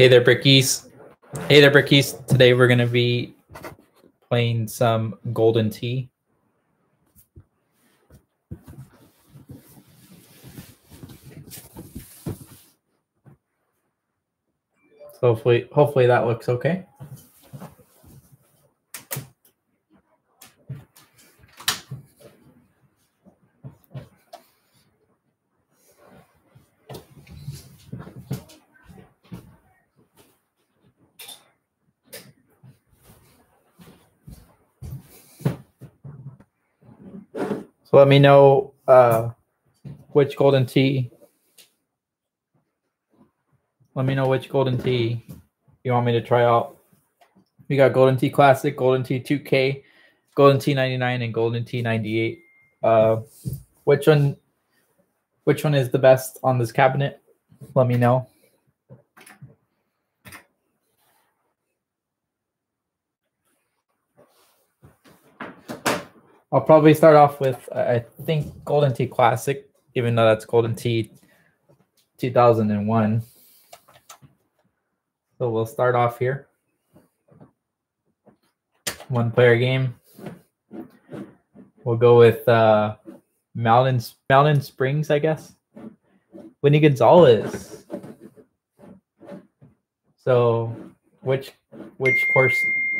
Hey there, Brickies. Hey there, Brickies. Today we're going to be playing some Golden Tee. So hopefully, hopefully that looks okay. Let me know uh, which golden tee. Let me know which golden tee you want me to try out. We got Golden Tee Classic, Golden Tee 2K, Golden Tee 99, and Golden Tee 98. Uh, which one? Which one is the best on this cabinet? Let me know. I'll probably start off with I think Golden Tee Classic, even though that's Golden Tee 2001. So we'll start off here. One player game. We'll go with uh, Mountain Mountain Springs, I guess. Winnie Gonzalez. So, which which course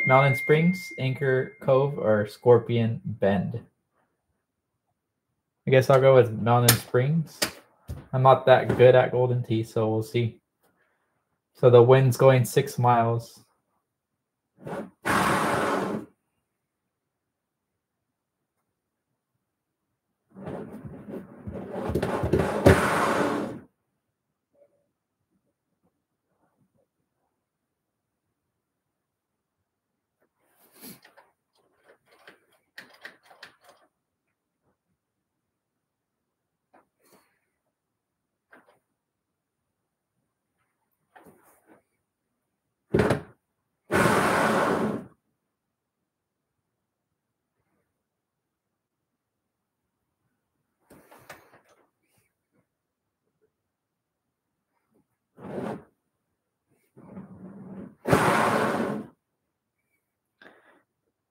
Mountain Springs, Anchor Cove, or Scorpion Bend? I guess I'll go with Mountain Springs. I'm not that good at Golden Tee, so we'll see. So the wind's going six miles.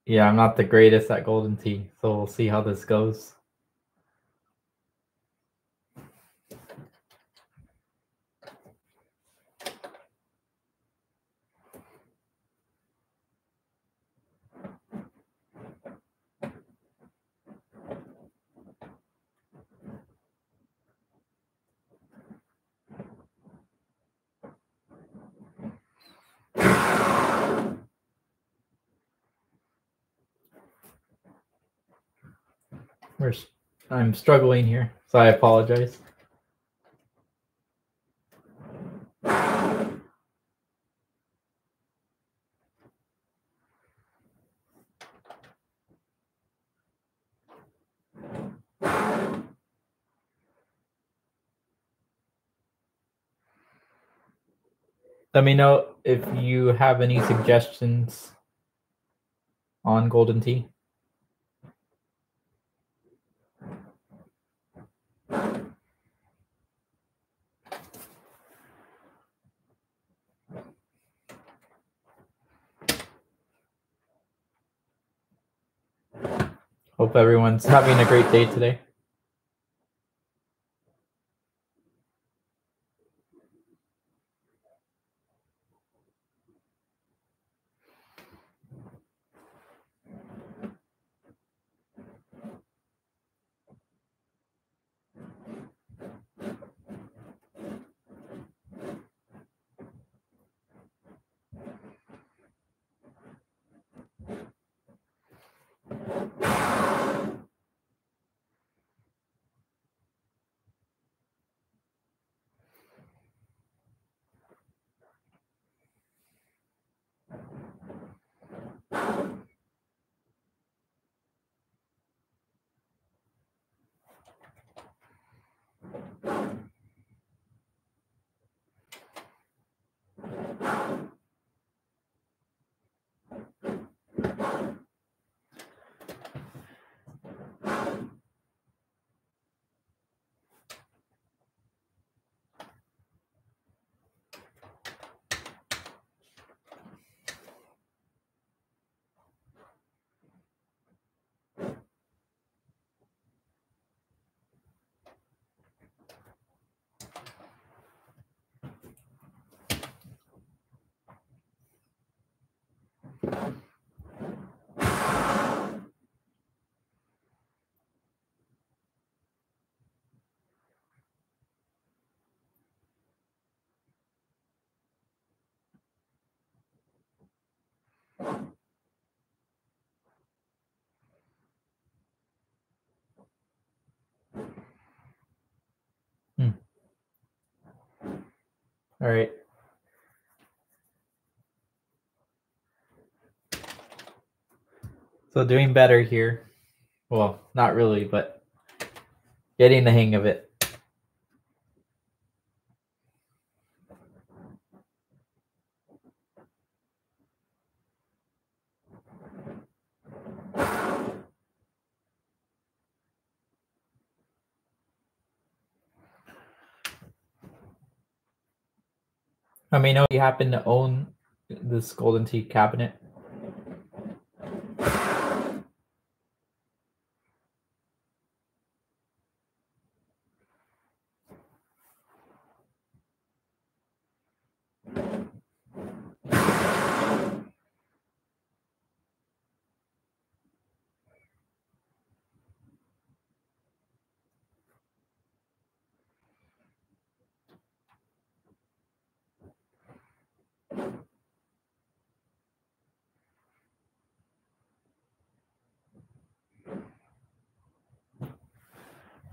Yeah, I'm not the greatest at Golden Tee, so we'll see how this goes. We're, I'm struggling here, so I apologize. Let me know if you have any suggestions on Golden Tee. Hope everyone's having a great day today. Hmm. All right. So doing better here. Well, not really, but getting the hang of it. I mean, know you happen to own this golden tee cabinet.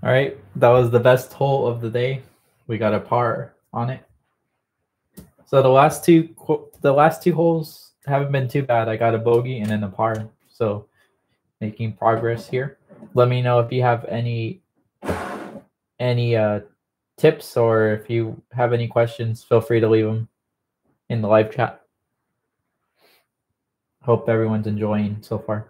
All right, that was the best hole of the day. We got a par on it. So the last two the last two holes haven't been too bad. I got a bogey and then a par. So making progress here. Let me know if you have any any uh, tips or if you have any questions. Feel free to leave them in the live chat. Hope everyone's enjoying so far.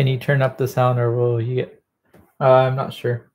Can you turn up the sound or will you get? Uh, I'm not sure.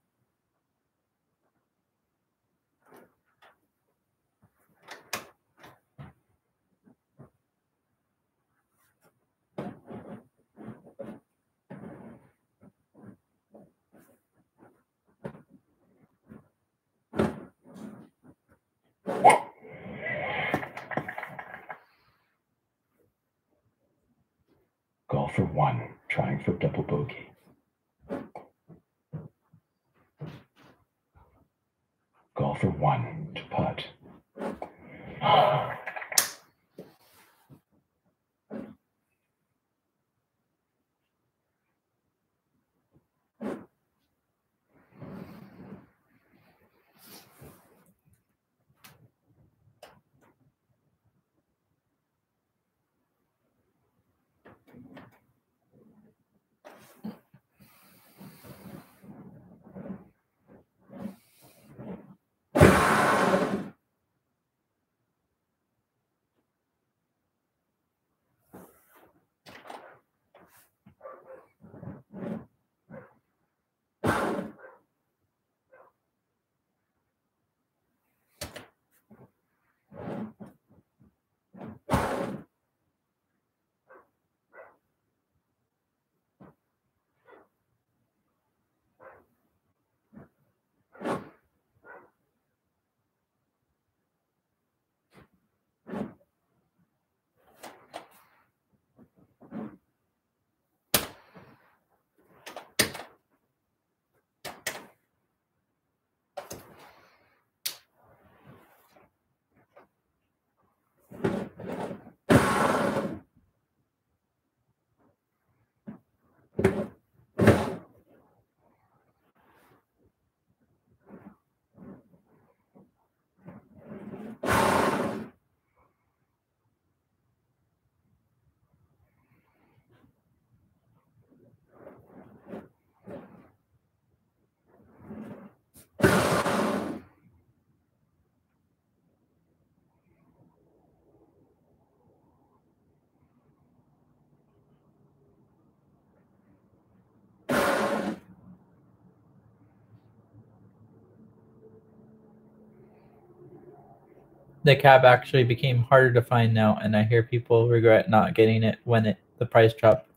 The cab actually became harder to find now, and I hear people regret not getting it when it the price dropped.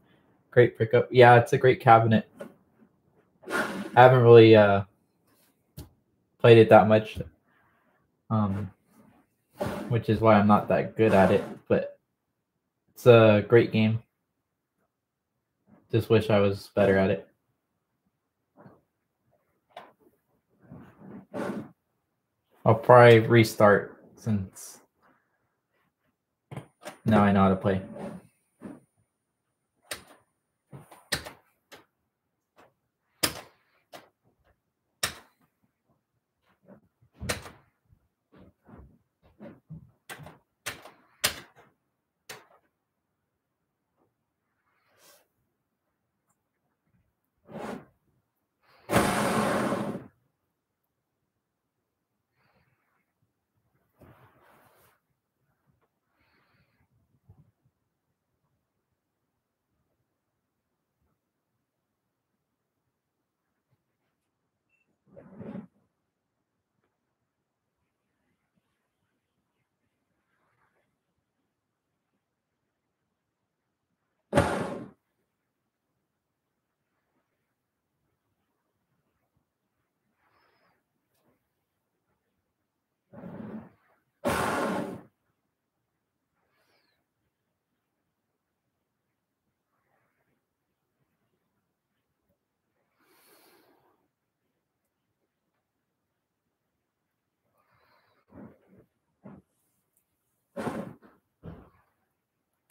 Great pickup. Yeah, it's a great cabinet. I haven't really uh, played it that much, um, which is why I'm not that good at it. But it's a great game. Just wish I was better at it. I'll probably restart since now I know how to play.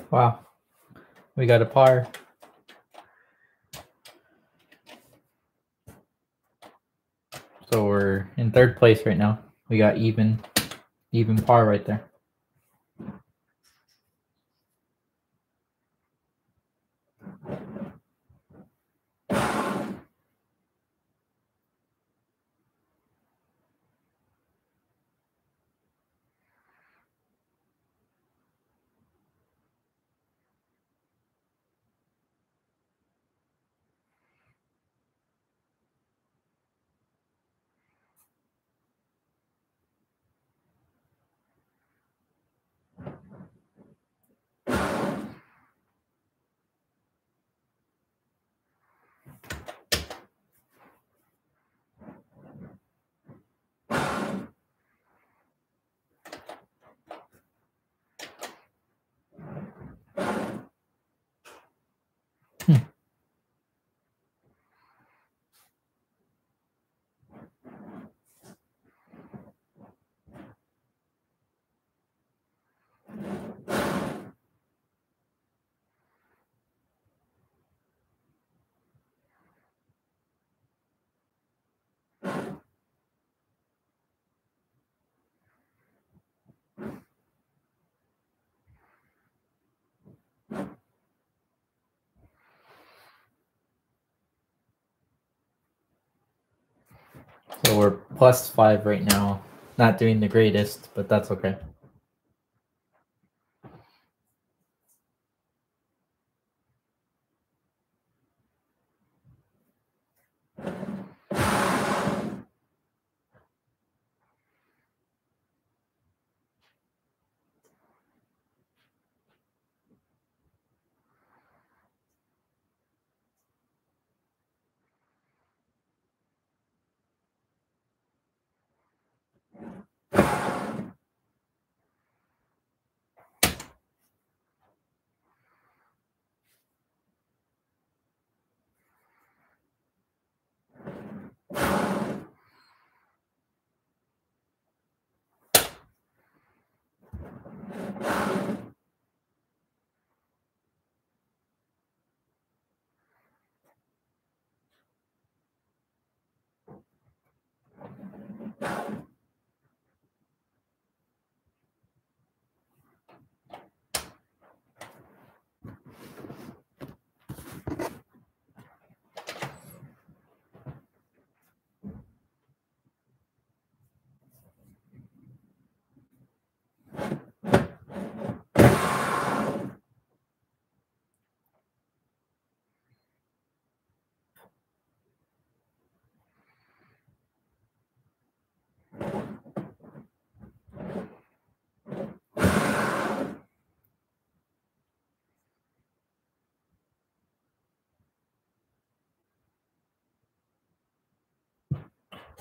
Wow. We got a par. So we're in third place right now. We got even even par right there. So we're plus five right now. Not doing the greatest, but that's okay.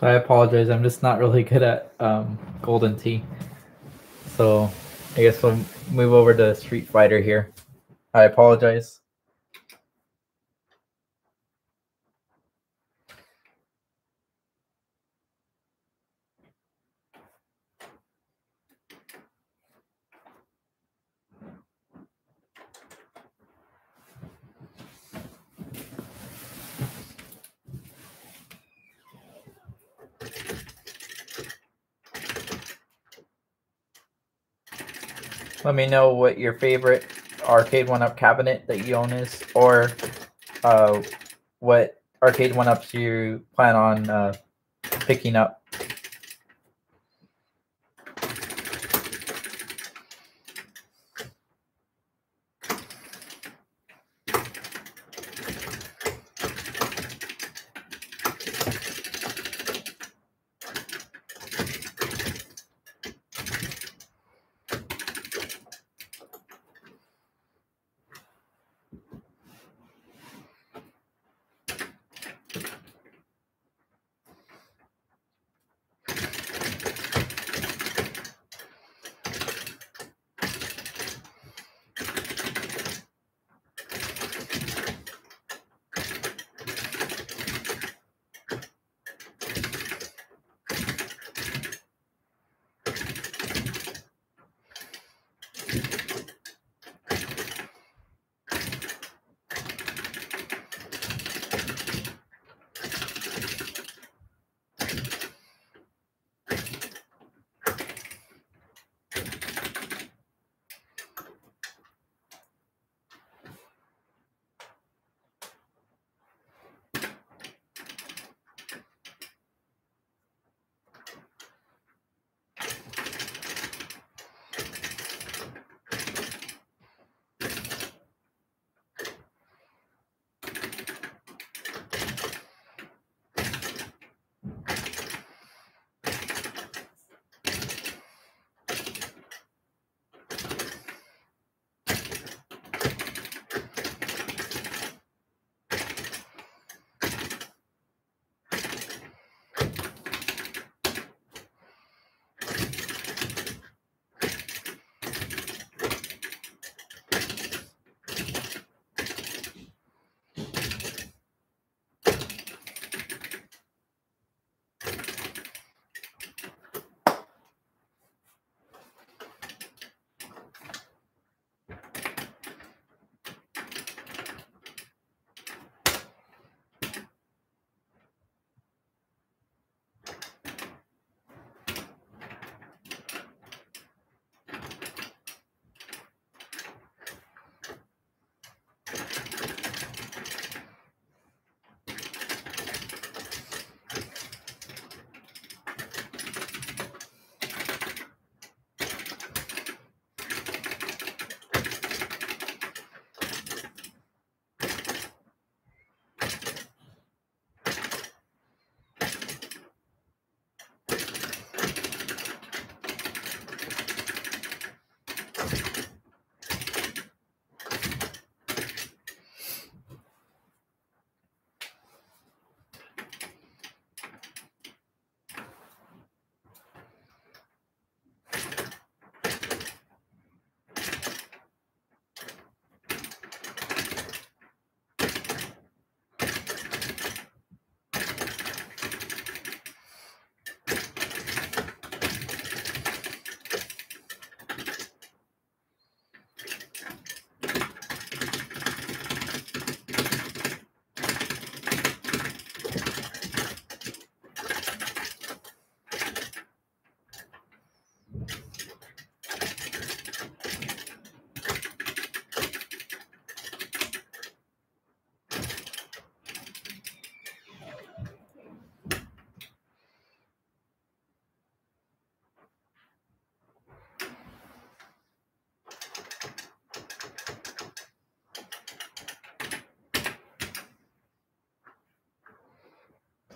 So I apologize. I'm just not really good at um, Golden Tee. So I guess we'll move over to Street Fighter here. I apologize. Let me know what your favorite arcade one up cabinet that you own is, or uh, what arcade one ups you plan on uh, picking up.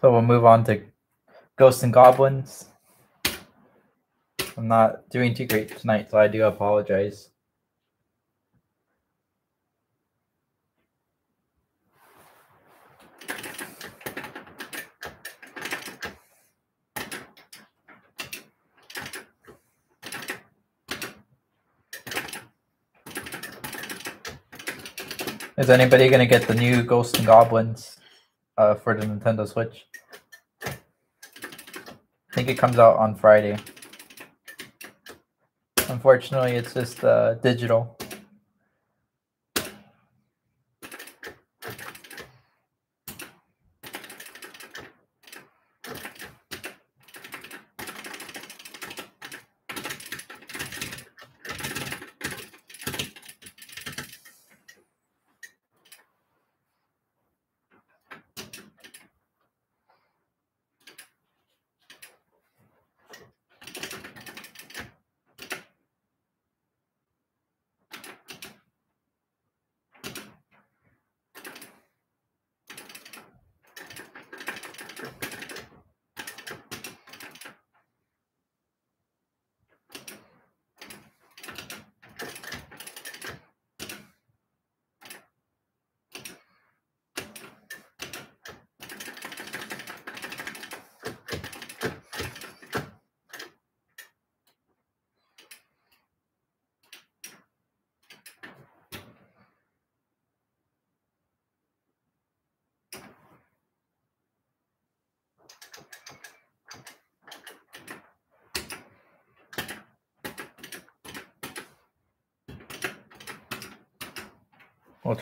So we'll move on to Ghosts and Goblins. I'm not doing too great tonight, so I do apologize. Is anybody gonna get the new Ghosts and Goblins uh, for the Nintendo Switch? Think it comes out on Friday. Unfortunately, it's just uh, digital.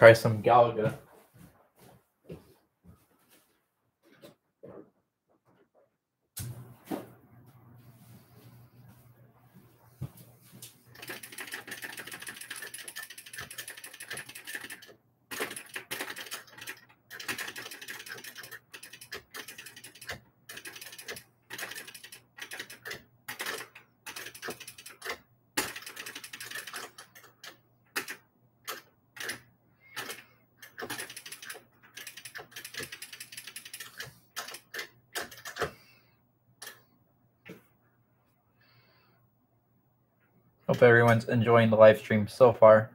Try some Galaga. Hope everyone's enjoying the live stream so far.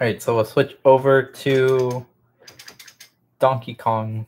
All right, so we'll switch over to Donkey Kong.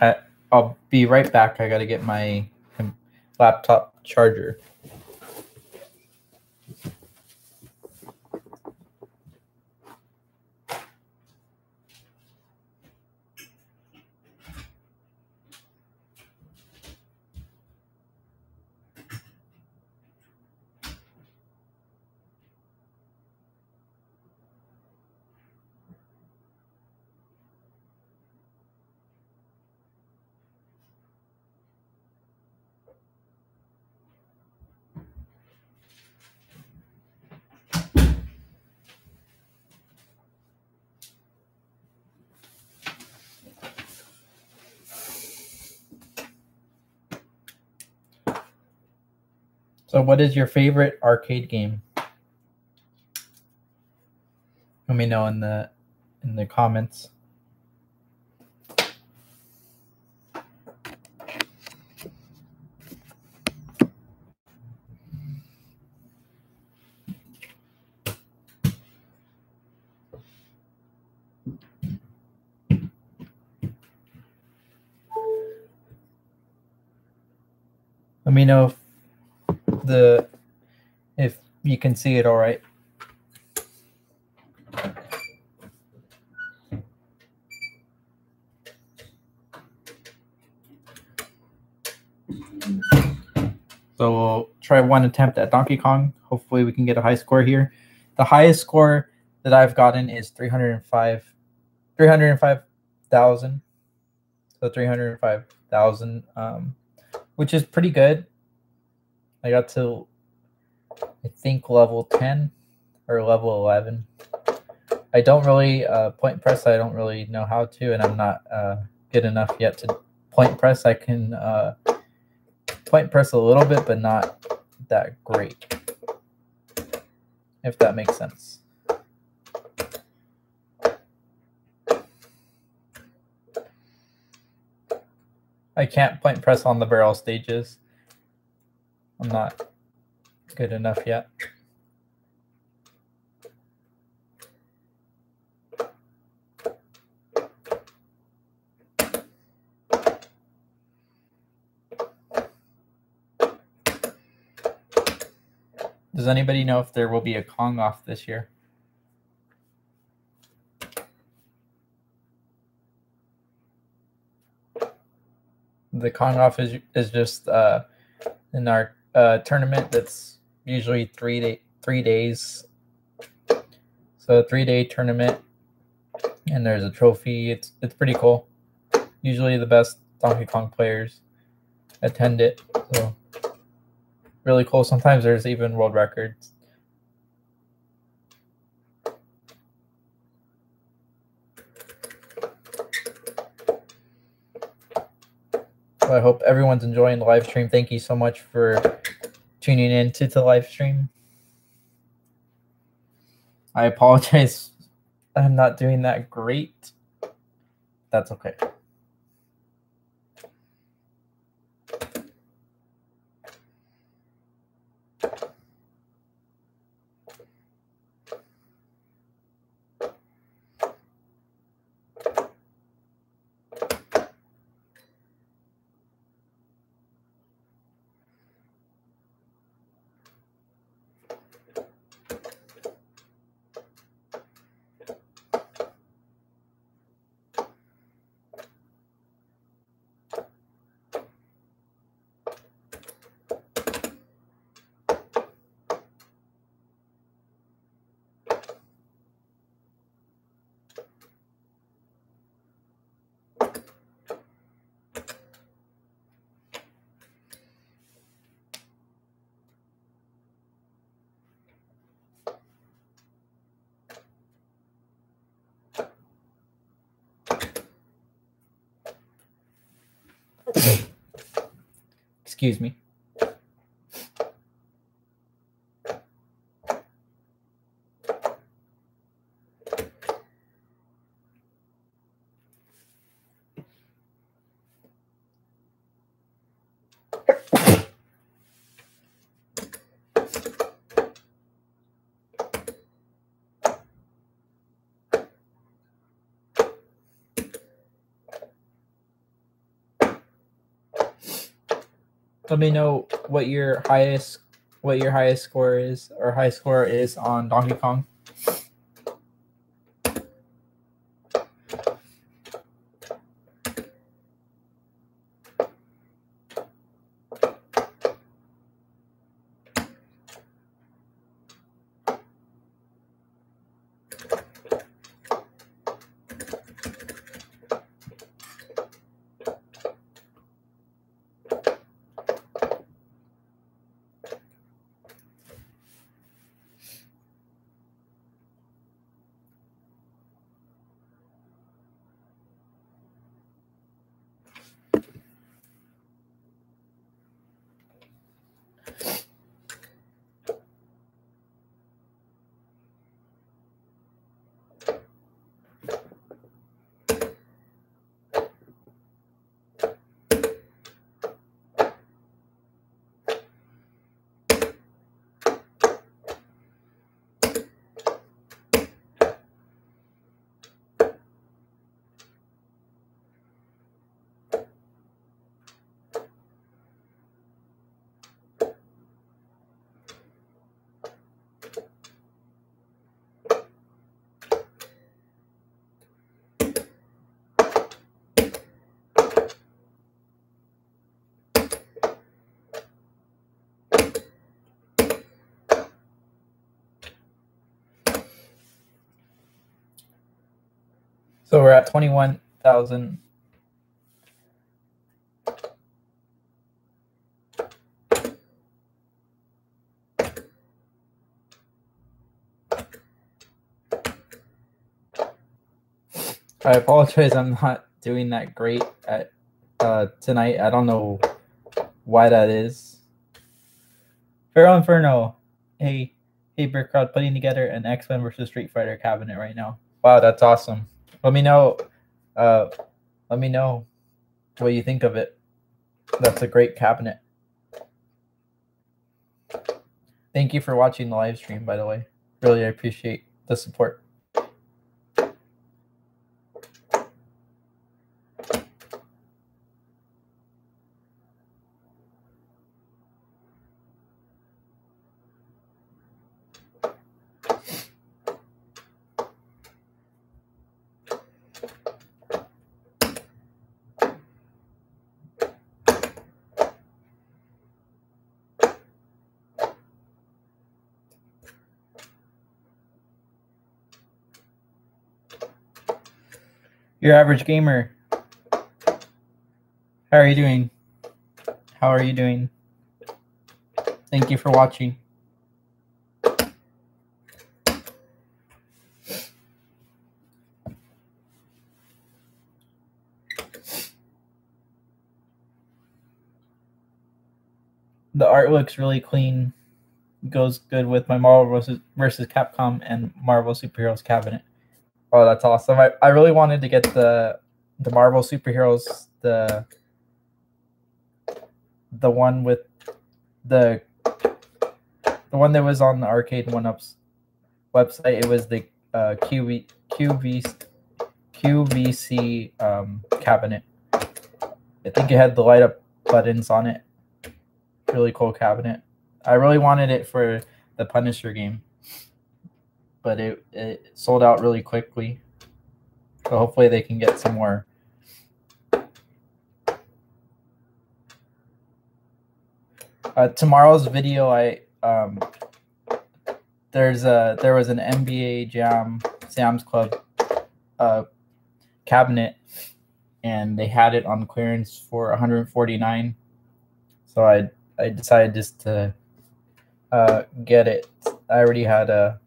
I, I'll be right back. I got to get my laptop charger. What is your favorite arcade game? Let me know in the in the comments. Let me know if the if you can see it all right. So we'll try one attempt at Donkey Kong. Hopefully we can get a high score here. The highest score that I've gotten is 305 305,000. So 305,000 um which is pretty good. I got to I think level 10 or level 11. I don't really uh, point press. I don't really know how to, and I'm not uh, good enough yet to point press. I can uh, point press a little bit, but not that great. If that makes sense. I can't point press on the barrel stages. I'm not good enough yet. Does anybody know if there will be a Kong off this year? The Kong off is is just uh, in our uh, tournament that's usually three day three days. So a three day tournament, and there's a trophy. It's it's pretty cool. Usually the best Donkey Kong players attend it. So really cool. Sometimes there's even world records. So I hope everyone's enjoying the live stream. Thank you so much for tuning in to the live stream. I apologize. I'm not doing that great. That's okay. Excuse me. Let me know what your highest what your highest score is or high score is on Donkey Kong. So we're at 21,000. I apologize. I'm not doing that great at uh, tonight. I don't know why that is. Pharaoh Inferno. Hey, hey, Brick Rod, putting together an X Men versus Street Fighter cabinet right now. Wow, that's awesome. Let me know. Uh, let me know what you think of it. That's a great cabinet. Thank you for watching the live stream, by the way. Really I appreciate the support. Your average gamer. How are you doing? How are you doing? Thank you for watching. The art looks really clean. Goes good with my Marvel versus, versus Capcom and Marvel Superheroes cabinet. Oh, that's awesome. I, I really wanted to get the the Marvel superheroes, the the one with the the one that was on the arcade one up's website. It was the uh, QV QV QVC um, cabinet. I think it had the light up buttons on it. Really cool cabinet. I really wanted it for the Punisher game but it, it sold out really quickly. So hopefully they can get some more. Uh, tomorrow's video, I um, there's a there was an NBA Jam Sam's Club uh, cabinet, and they had it on clearance for 149. So I I decided just to uh, get it. I already had a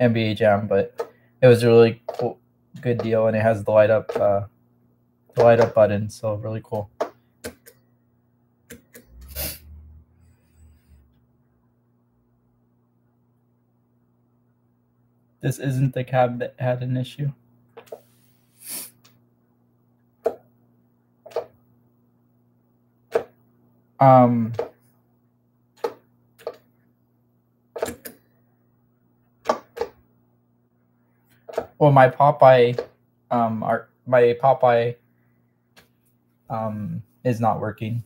NBA Jam, but it was a really cool, good deal, and it has the light up, uh, the light up button, so really cool. This isn't the cab that had an issue. Um, Well, my Popeye, um, our my Popeye, um, is not working.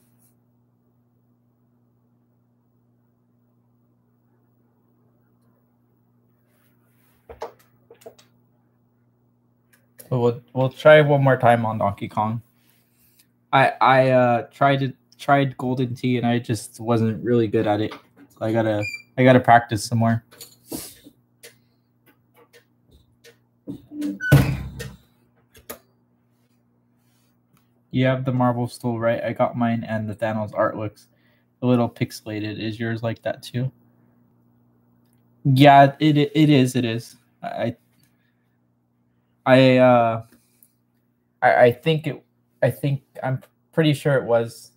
So we'll we'll try one more time on Donkey Kong. I I uh tried to tried Golden Tee and I just wasn't really good at it. So I gotta I gotta practice some more. You have the Marvel stool, right? I got mine, and the Thanos art looks a little pixelated. Is yours like that too? Yeah, it it is. It is. I I uh I I think it. I think I'm pretty sure it was.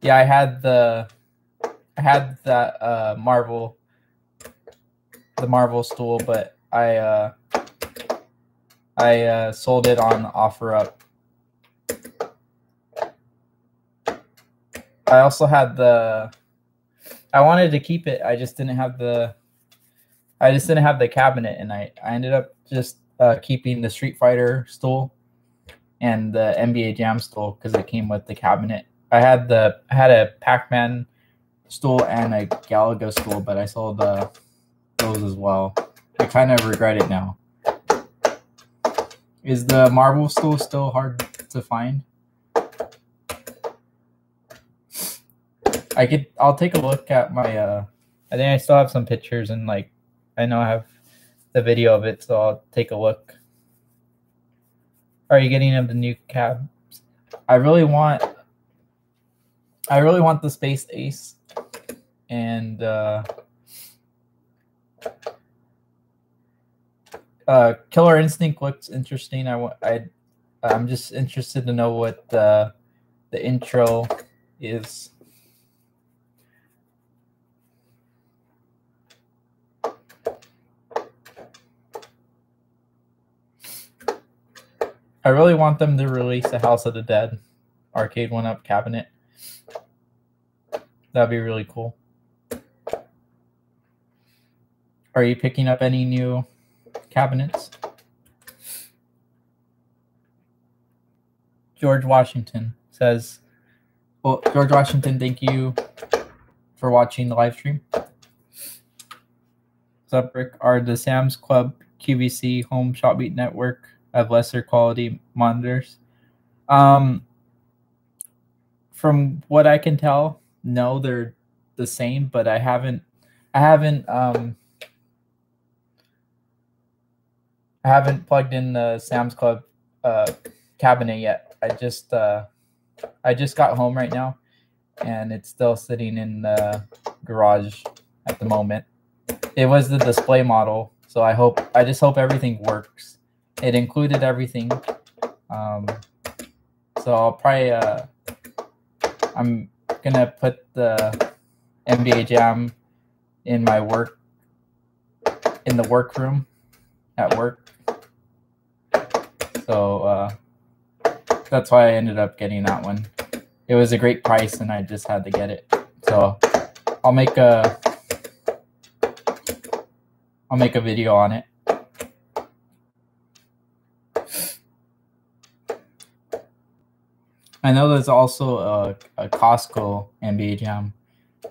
Yeah, I had the had that uh Marvel the Marvel stool, but I uh, I uh, sold it on OfferUp. I also had the. I wanted to keep it. I just didn't have the. I just didn't have the cabinet, and I I ended up just uh, keeping the Street Fighter stool and the NBA Jam stool because it came with the cabinet. I had the I had a Pac Man stool and a Galaga stool, but I sold the those as well. I kind of regret it now. Is the Marvel stool still hard to find? I could. I'll take a look at my uh, I think I still have some pictures and like I know I have the video of it, so I'll take a look. Are you getting of the new cab? I really want I really want the Space Ace and uh uh Killer Instinct looks interesting. I I I'm just interested to know what the the intro is. I really want them to release a House of the Dead arcade one up cabinet. That'd be really cool. Are you picking up any new cabinets? George Washington says, Well, George Washington, thank you for watching the live stream. What's up, Rick? Are the Sam's Club QVC Home Shopping Network of lesser quality monitors? Um, from what I can tell, no, they're the same, but I haven't, I haven't, um, I haven't plugged in the Sam's Club uh, cabinet yet. I just uh, I just got home right now, and it's still sitting in the garage at the moment. It was the display model, so I hope I just hope everything works. It included everything, um, so I'll probably uh, I'm gonna put the NBA Jam in my work in the workroom at work so uh, that's why I ended up getting that one. It was a great price, and I just had to get it. So I'll make a I'll make a video on it. I know there's also a, a Costco NBA Jam,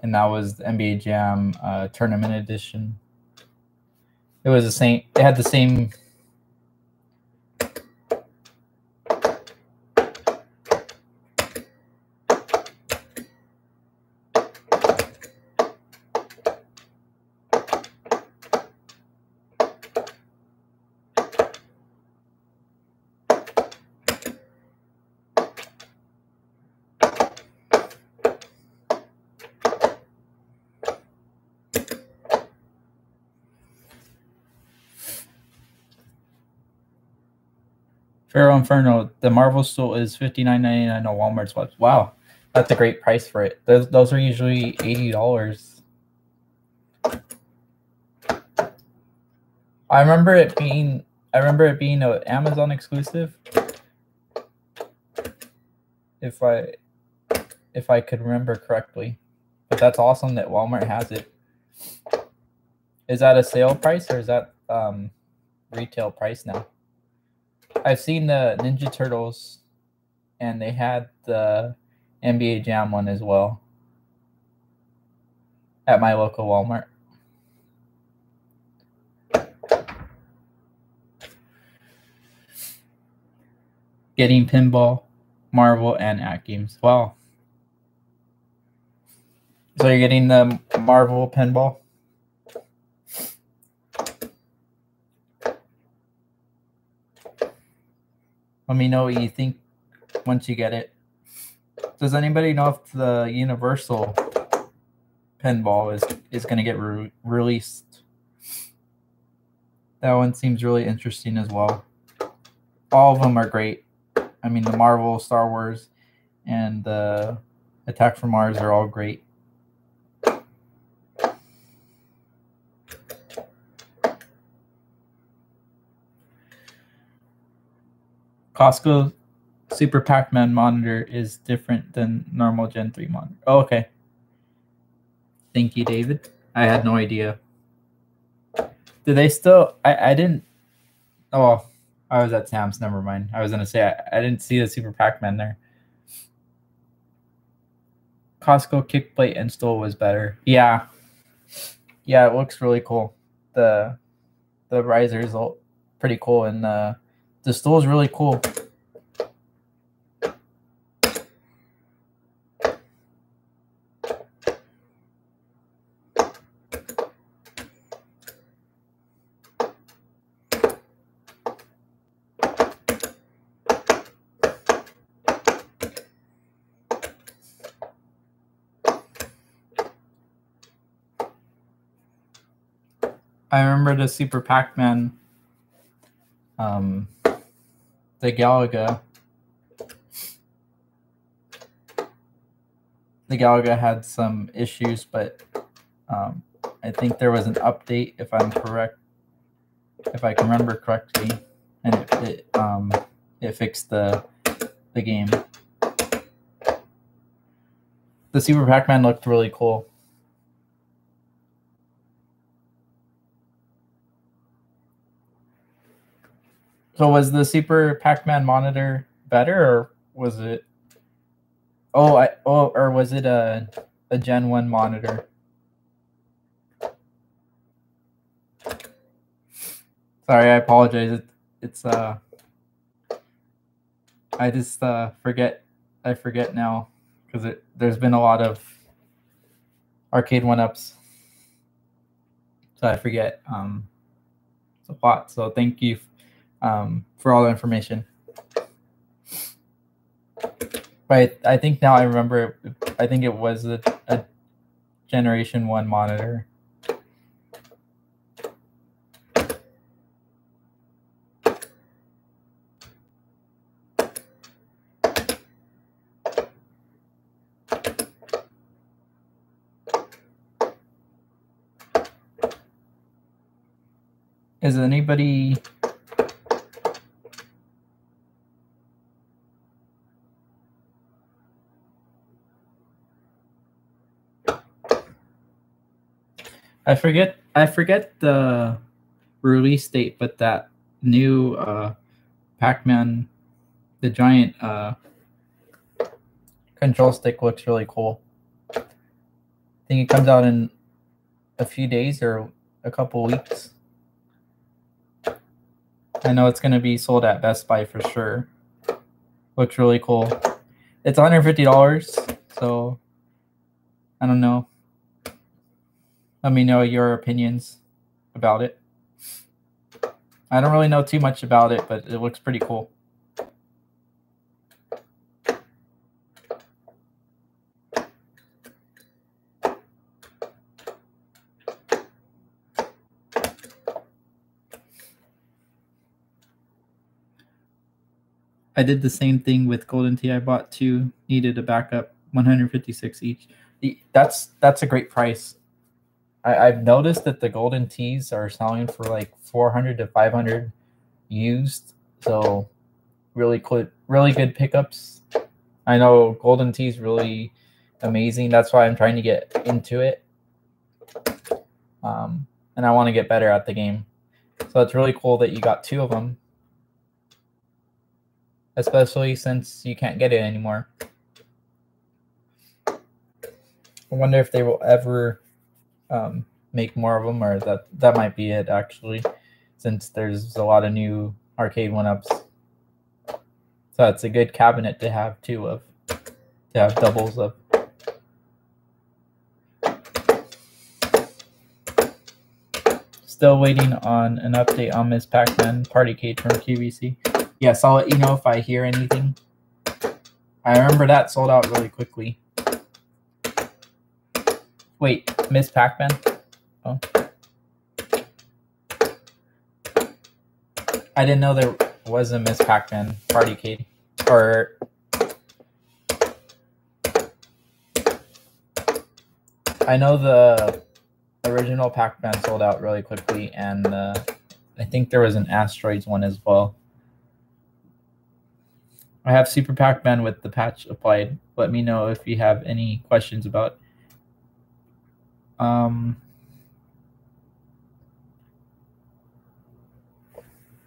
and that was the NBA Jam uh, Tournament Edition. It was the same. It had the same Pharaoh Inferno, the Marvel stool is fifty nine ninety nine on Walmart's website. Wow, that's a great price for it. Those those are usually eighty dollars. I remember it being I remember it being an Amazon exclusive. If I if I could remember correctly. But that's awesome that Walmart has it. Is that a sale price or is that um, retail price now? I've seen the Ninja Turtles, and they had the NBA Jam one as well at my local Walmart. Getting pinball, Marvel, and at games. Wow. So you're getting the Marvel pinball? Let me know what you think once you get it. Does anybody know if the Universal pinball is is going to get re- released? That one seems really interesting as well. All of them are great. I mean, the Marvel, Star Wars, and the Attack from Mars are all great. Costco Super Pac-Man monitor is different than normal Gen 3 monitor. Oh, okay. Thank you, David. I had no idea. Do they still? I, I didn't. Oh, I was at Sam's. Never mind. I was gonna say I, I didn't see the Super Pac-Man there. Costco kick plate install was better. Yeah, yeah, it looks really cool. The the risers look pretty cool, and the this tool is really cool. I remember the Super Pac-Man um, the Galaga. The Galaga had some issues, but um, I think there was an update, if I'm correct, if I can remember correctly, and it, it um it fixed the the game. The Super Pac-Man looked really cool. So was the Super Pac-Man monitor better, or was it? Oh, I oh, or was it a a Gen One monitor? Sorry, I apologize. It, it's uh, I just uh forget. I forget now because it there's been a lot of arcade one ups, so I forget um a lot. So thank you um, for all the information. But I think now I remember. I think it was a, a Generation One monitor. Is anybody I forget I forget the release date, but that new uh, Pac-Man, the giant uh, control stick looks really cool. I think it comes out in a few days or a couple weeks. I know it's going to be sold at Best Buy for sure. Looks really cool. It's $150, so I don't know. Let me know your opinions about it. I don't really know too much about it, but it looks pretty cool. I did the same thing with Golden Tee. I bought two, needed a backup, 156 each. That's that's a great price. I, I've noticed that the golden tees are selling for like 400 to 500 used. So really good, really good pickups. I know golden tees really amazing. That's why I'm trying to get into it. Um, and I want to get better at the game. So it's really cool that you got two of them. Especially since you can't get it anymore. I wonder if they will ever um, make more of them, or that that might be it actually, since there's a lot of new arcade one ups. So it's a good cabinet to have too of to have doubles of. Still waiting on an update on Miss Pac-Man Partycade from QVC. Yes, I'll let you know if I hear anything. I remember that sold out really quickly. Wait, Miss Pac-Man? Oh. I didn't know there was a Miss Pac-Man Partycade. Or I know the original Pac-Man sold out really quickly, and uh, I think there was an Asteroids one as well. I have Super Pac-Man with the patch applied. Let me know if you have any questions about um,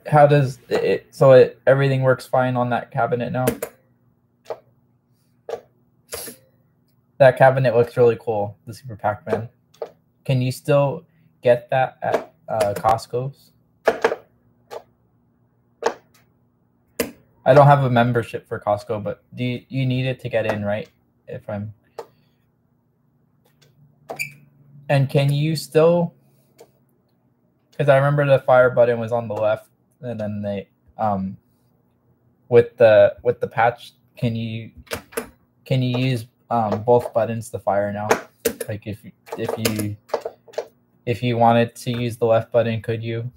how does it? So it everything works fine on that cabinet now. That cabinet looks really cool. The Super Pac-Man. Can you still get that at uh, Costco's? I don't have a membership for Costco, but do you, you need it to get in, right? If I'm and can you still? Because I remember the fire button was on the left, and then they um with the with the patch. Can you can you use um, both buttons to fire now? Like if if you If you wanted to use the left button, could you?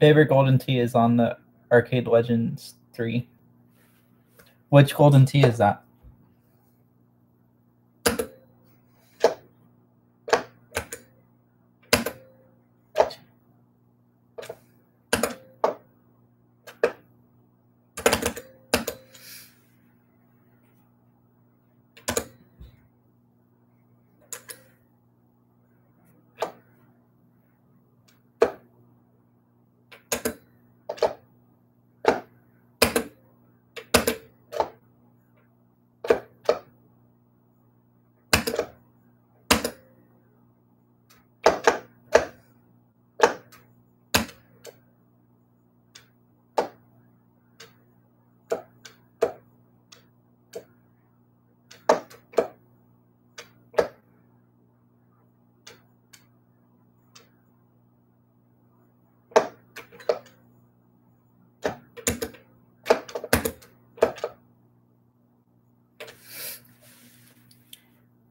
Favorite Golden Tee is on the Arcade Legends 3. Which Golden Tee is that?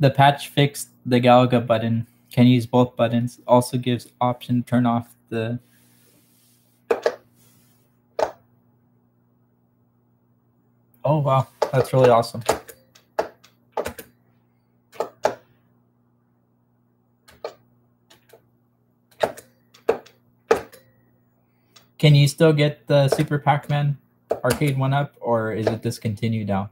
The patch fixed the Galaga button. Can use both buttons. Also gives option to turn off the Oh wow, that's really awesome. Can you still get the Super Pac-Man arcade one up or is it discontinued now?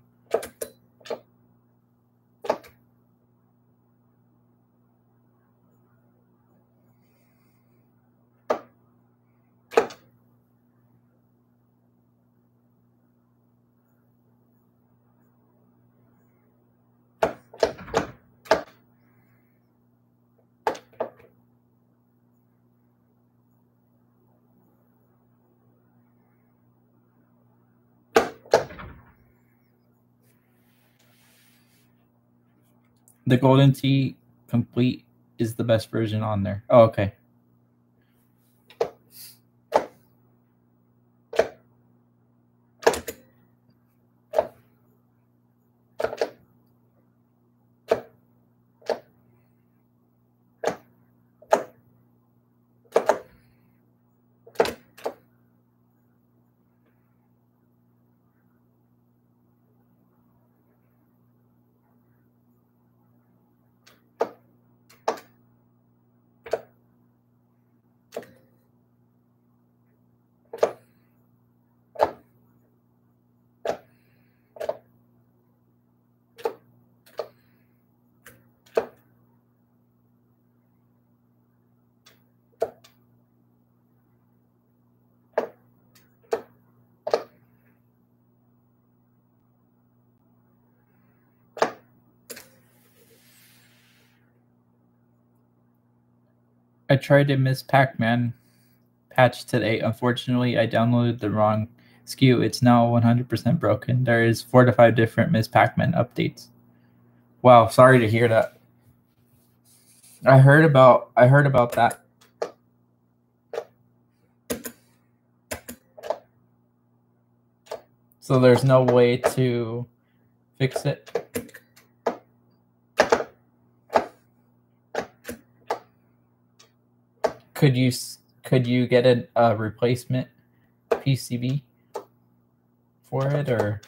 The Golden Tee Complete is the best version on there. Oh, okay. I tried to Miss Pac-Man patch today. Unfortunately, I downloaded the wrong SKU. It's now 100% broken. There is four to five different Miss Pac-Man updates. Wow, sorry to hear that. I heard about I heard about that. So there's no way to fix it. Could you could you get a, a replacement PCB for it or?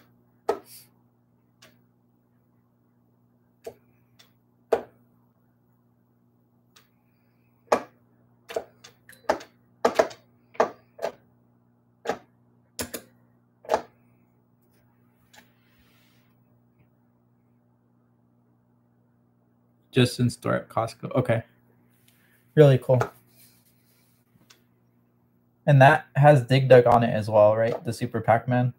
Just in store at Costco. Okay. Really cool. And that has Dig Dug on it as well, right? The Super Pac-Man. I'm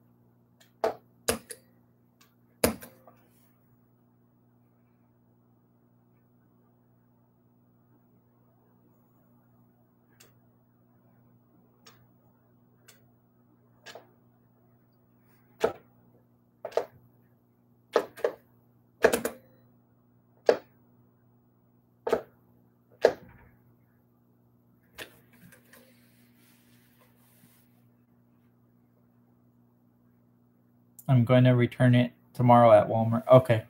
going to return it tomorrow at Walmart. Okay.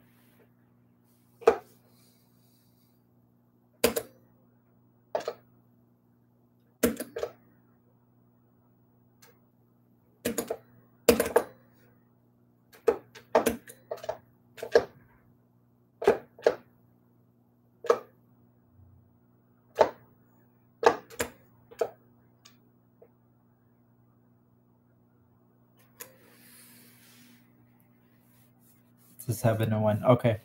This is 701. Okay.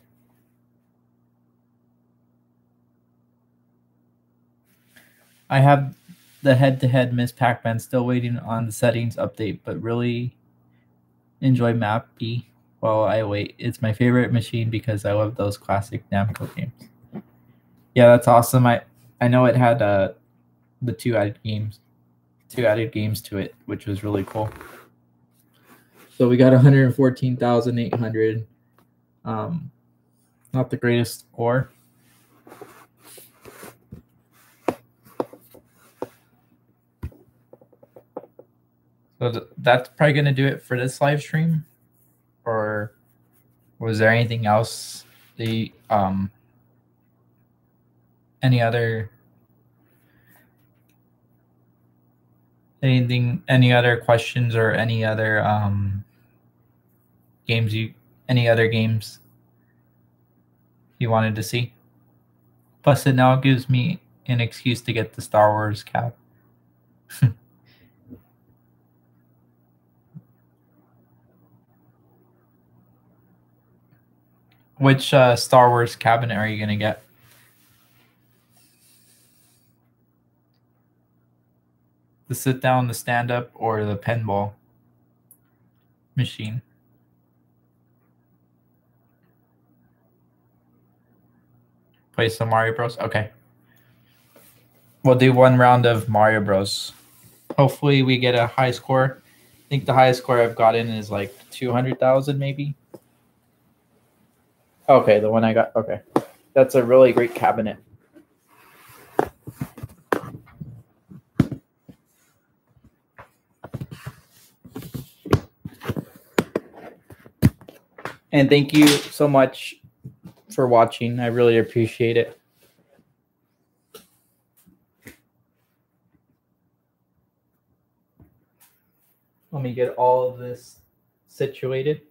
I have the head-to-head Miss Pac-Man still waiting on the settings update, but really enjoy Map B while I wait. It's my favorite machine because I love those classic Namco games. Yeah, that's awesome. I I know it had uh the two added games, two added games to it, which was really cool. So we got 114,800. Um, not the greatest score. So th- that's probably going to do it for this live stream. Or was there anything else? The um, any other anything any other questions or any other um games you any other games you wanted to see? Plus it now gives me an excuse to get the star wars cap. Which uh, star wars cabinet are you going to get? The sit down, the stand up, or the pinball machine. Play some Mario Bros. Okay. We'll do one round of Mario Bros. Hopefully, we get a high score. I think the highest score I've gotten is like 200,000, maybe. Okay, the one I got. Okay. That's a really great cabinet. And thank you so much for watching. I really appreciate it. Let me get all of this situated.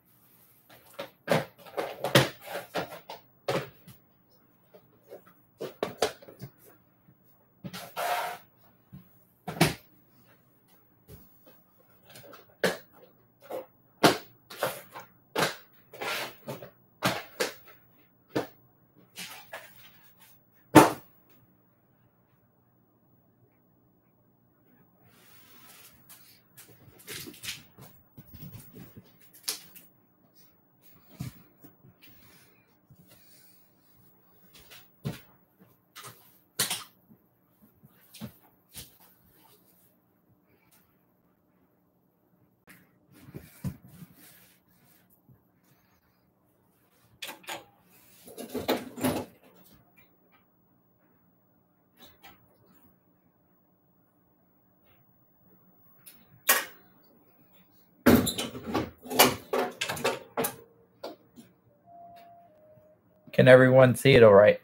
Can everyone see it all right?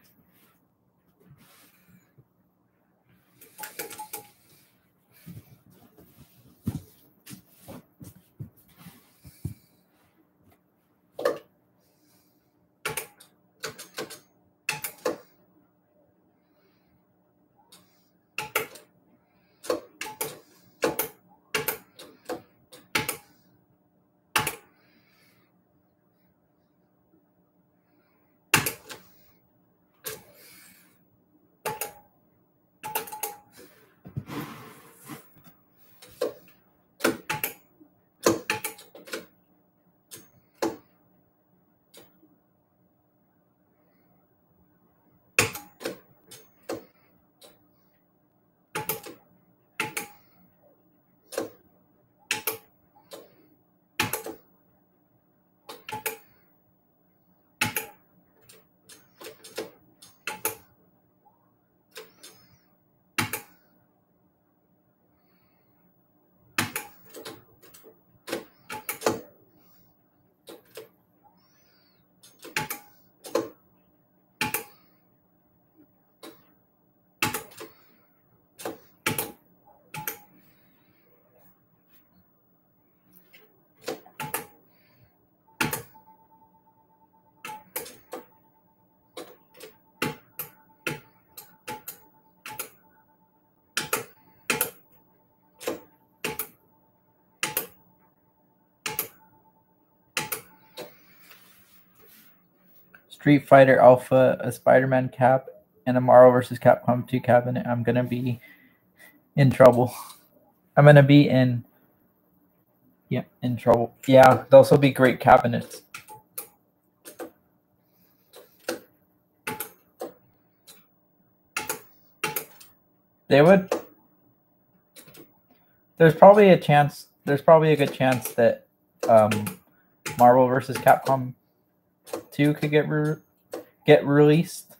Street Fighter Alpha, a Spider-Man cap, and a Marvel vs. Capcom 2 cabinet, I'm gonna be in trouble. I'm gonna be in yeah, in trouble. Yeah, those will be great cabinets. They would there's probably a chance there's probably a good chance that um Marvel vs. Capcom 2 could get re- get released.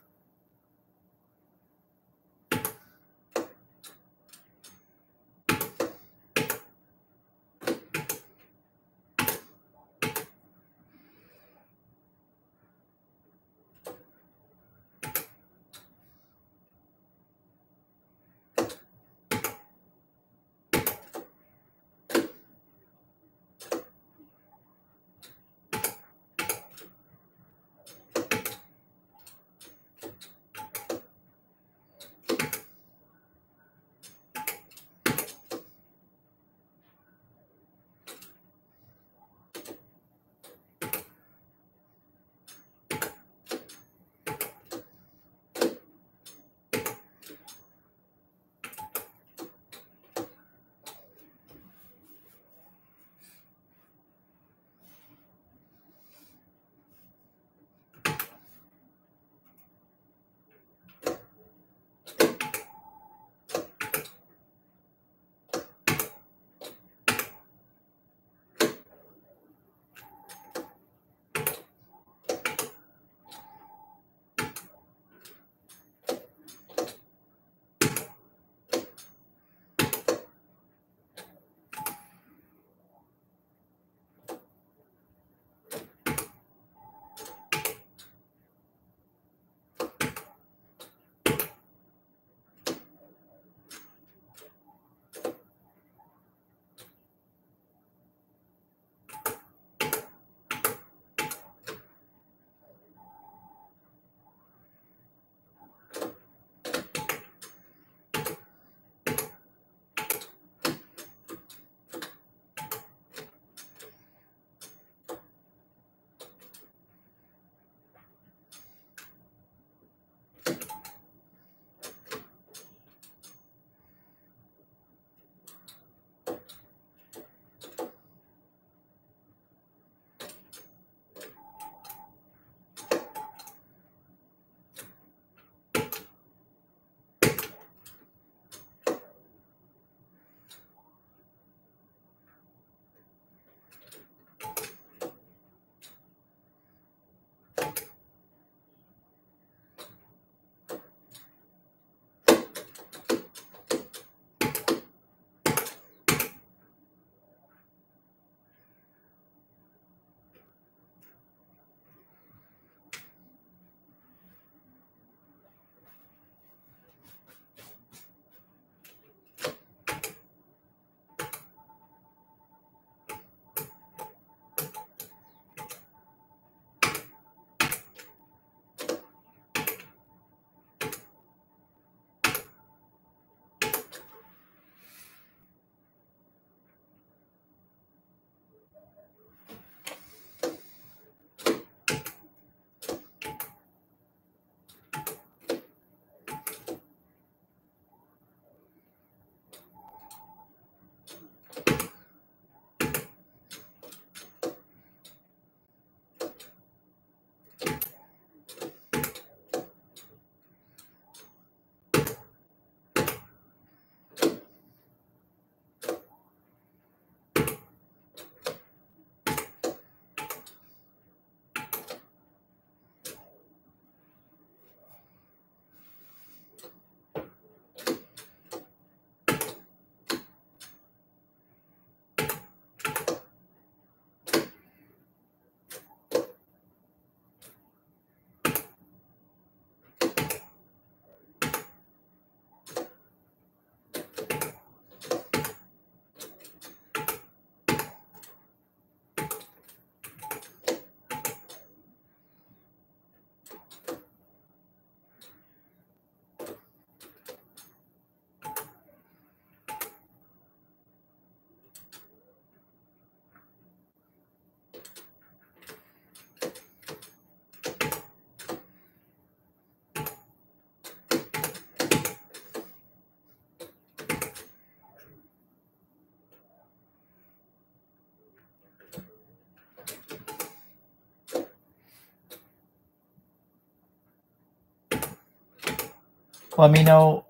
Let me know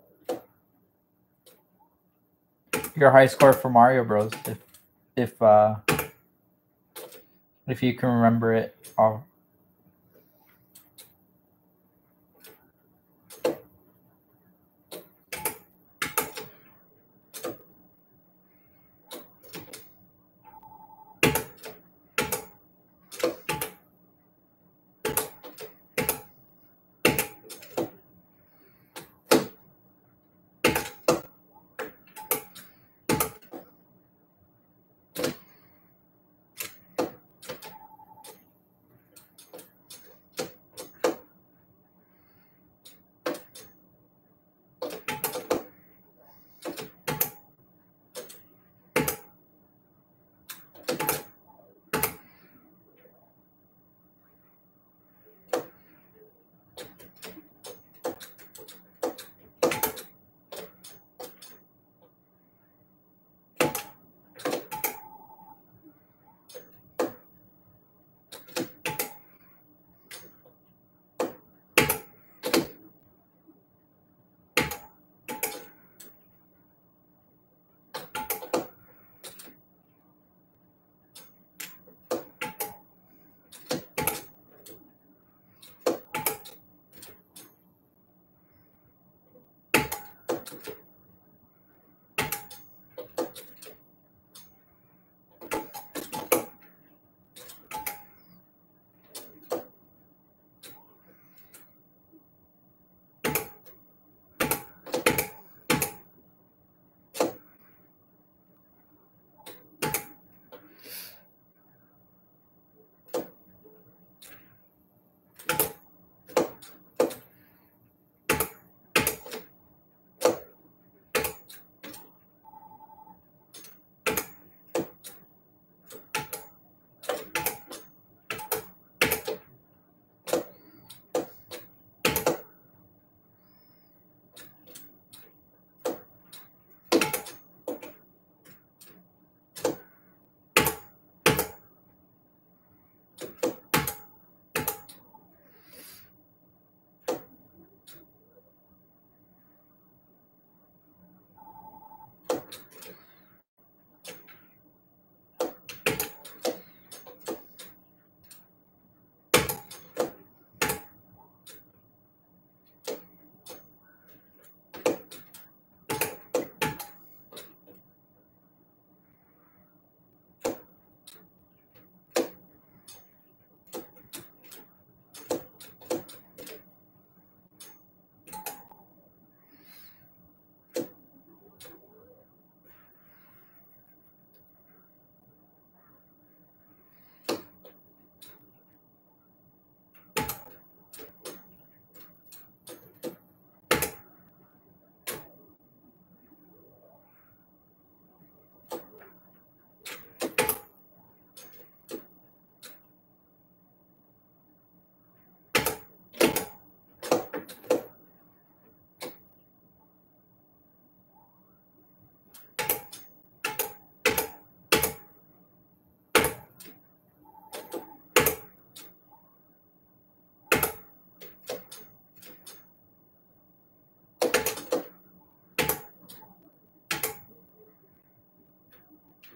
your high score for Mario Bros. If if uh if you can remember it all.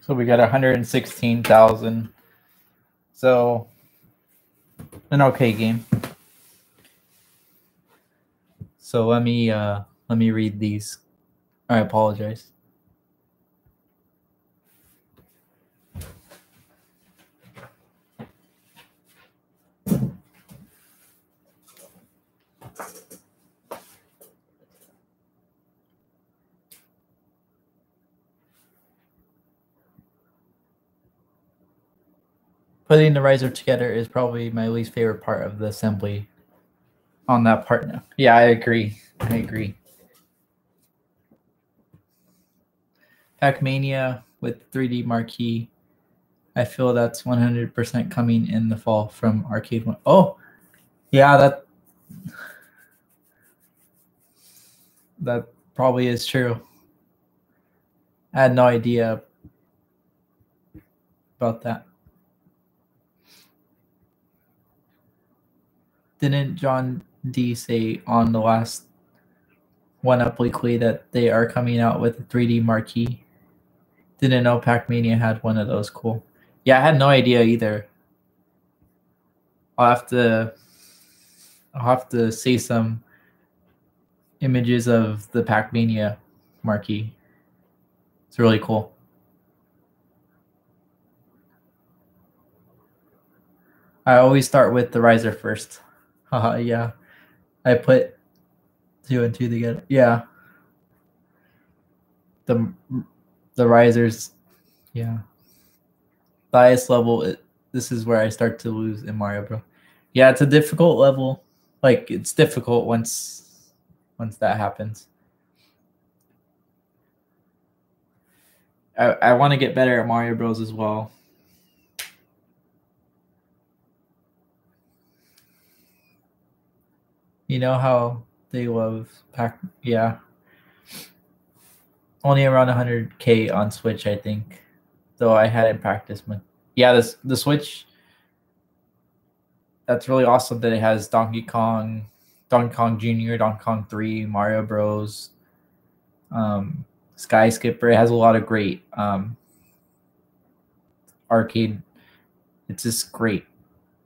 So we got 116,000. So an okay game. So let me uh let me read these. I apologize. Putting the riser together is probably my least favorite part of the assembly on that part now. Yeah, I agree. I agree. Pac-Mania with 3D Marquee. I feel that's 100% coming in the fall from Arcade One. Oh, yeah, that that probably is true. I had no idea about that. Didn't John D say on the last one up weekly that they are coming out with a 3D marquee. Didn't know Pac Mania had one of those. Cool. Yeah, I had no idea either. I'll have to I'll have to see some images of the Pac Mania marquee. It's really cool. I always start with the riser first. Haha, yeah. I put two and two together. Yeah. The the risers, yeah. Bias level, it, this is where I start to lose in Mario Bro. Yeah, it's a difficult level. Like it's difficult once once that happens. I, I want to get better at Mario Bros as well. You know how they love pack yeah. Only around 100k on Switch, I think. Though I hadn't practiced much. Yeah, this the Switch that's really awesome that it has Donkey Kong, Donkey Kong Jr., Donkey Kong 3, Mario Bros, um, Sky Skipper. It has a lot of great um, arcade. It's just great.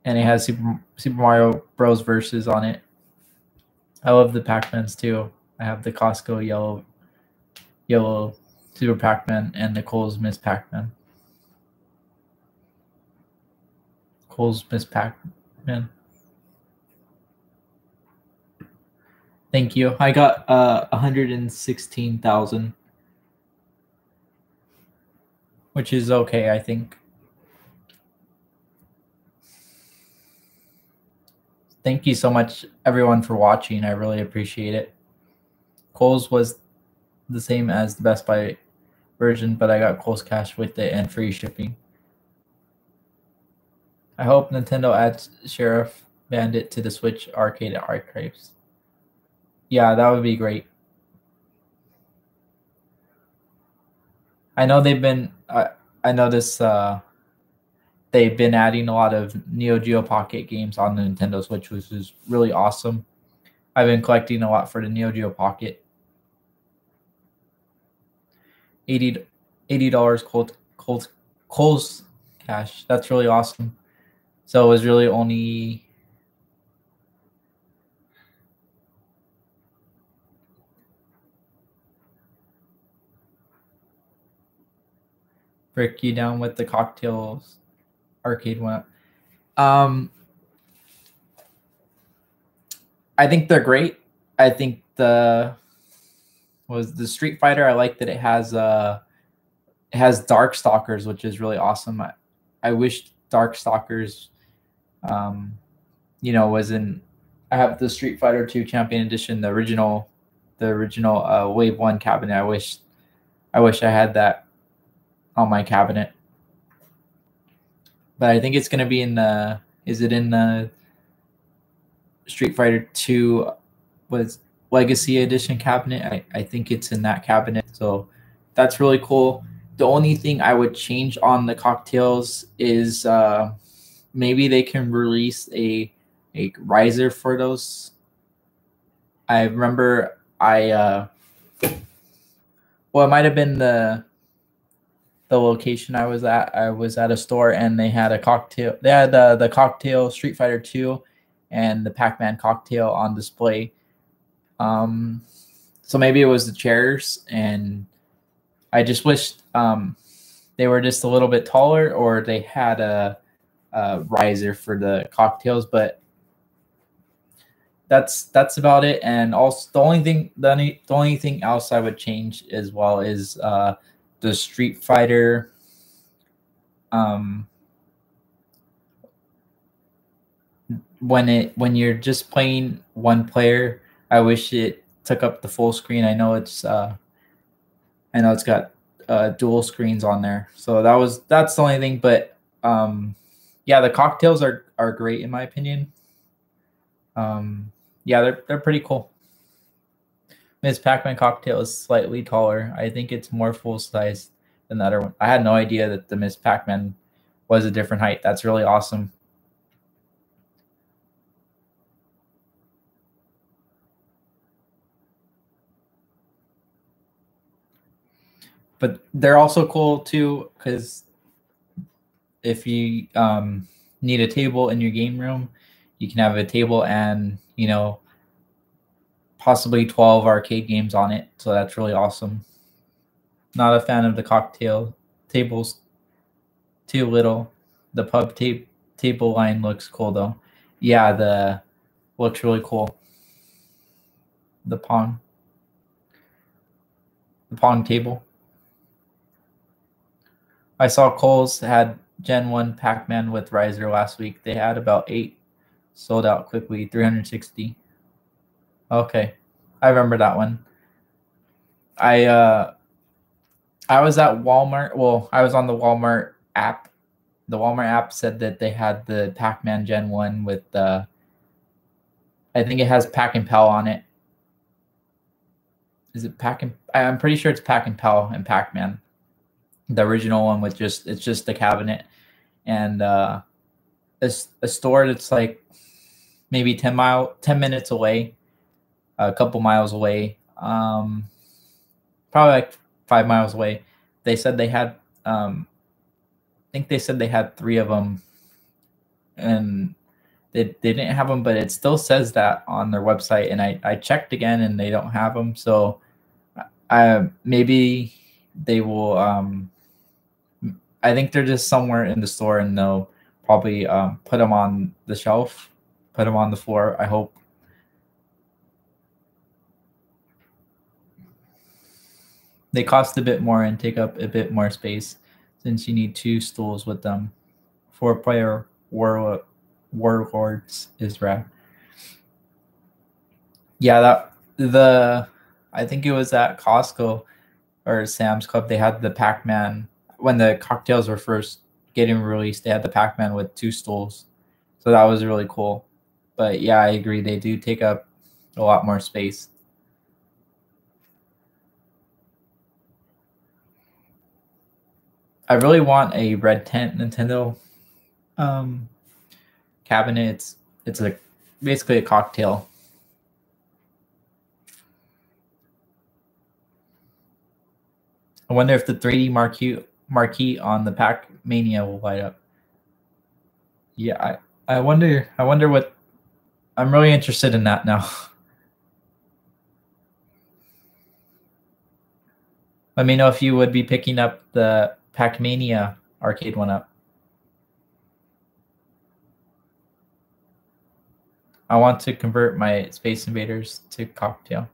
And it has Super, Super Mario Bros. versus on it. I love the Pac-Mans too. I have the Costco yellow yellow Super Pac-Man and the Miss Pac-Man. Miss Pac-Man. Thank you. I got uh 116,000 which is okay, I think. Thank you so much, everyone, for watching. I really appreciate it. Kohl's was the same as the Best Buy version, but I got Kohl's Cash with it and free shipping. I hope Nintendo adds Sheriff Bandit to the Switch Arcade archives. Yeah, that would be great. I know they've been. I I noticed uh, they've been adding a lot of Neo Geo Pocket games on the Nintendo Switch, which is really awesome. I've been collecting a lot for the Neo Geo Pocket. 80 dollars cold cold Kohl's cash. That's really awesome. So it was really only break you down with the cocktails arcade one. Um, I think they're great. I think the was the Street Fighter. I like that it has uh it has Darkstalkers, which is really awesome. I, I wish Darkstalkers, um, you know, was in. I have the Street Fighter Two Champion Edition, the original, the original uh, Wave One cabinet. I wish, I wish I had that on my cabinet. But I think it's going to be in the. Is it in the Street Fighter 2 was Legacy Edition cabinet? I, I think it's in that cabinet. So that's really cool. The only thing I would change on the cocktails is uh, maybe they can release a a riser for those. I remember I uh, well, it might have been the the location I was at. I was at a store and they had a cocktail. They had the the cocktail Street Fighter Two, and the Pac Man cocktail on display. Um, so maybe it was the chairs, and I just wished um, they were just a little bit taller, or they had a, a riser for the cocktails. But that's that's about it. And also the only thing the only, the only thing else I would change as well is uh, the Street Fighter um when it when you're just playing one player, I wish it took up the full screen. I know it's uh I know it's got uh dual screens on there. So that was that's the only thing but um yeah, the cocktails are are great in my opinion. Um yeah, they're they're pretty cool. Miss Pac-Man cocktail is slightly taller. I think it's more full size than the other one. I had no idea that the Miss Pac-Man was a different height. That's really awesome. But they're also cool too because if you um, need a table in your game room, you can have a table and you know possibly 12 arcade games on it. So that's really awesome. Not a fan of the cocktail tables. Too little. The pub table line looks cool though. Yeah, the looks really cool. The pong. The pong table. I saw Kohl's had Gen 1 Pac Man with Riser last week. They had about eight sold out quickly, 360. Okay. I remember that one. I uh I was at Walmart. Well, I was on the Walmart app. The Walmart app said that they had the Pac-Man Gen 1 with the I think it has Pac and Pal on it. Is it Pac and I'm pretty sure it's Pac and Pal and Pac-Man. The original one with just it's just the cabinet and uh it's a store that's like maybe 10 mile 10 minutes away a couple miles away um probably like five miles away. They said they had um i think they said they had three of them and they, they didn't have them but it still says that on their website and i i checked again and they don't have them so i maybe they will um i think they're just somewhere in the store and they'll probably um, put them on the shelf put them on the floor i hope they cost a bit more and take up a bit more space since you need two stools with them. Four player war warlords is rad. Yeah, that the I think it was at Costco or Sam's Club. They had the Pac Man when the cocktails were first getting released. They had the Pac Man with two stools, so that was really cool. But yeah, I agree. They do take up a lot more space. I really want a red tent Nintendo um, cabinet. It's it's a basically a cocktail. I wonder if the 3D marquee marquee on the Pac Mania will light up. Yeah, I, I wonder I wonder what I'm really interested in that now. Let me know if you would be picking up the Pac-Mania arcade one up. I want to convert my Space Invaders to cocktail.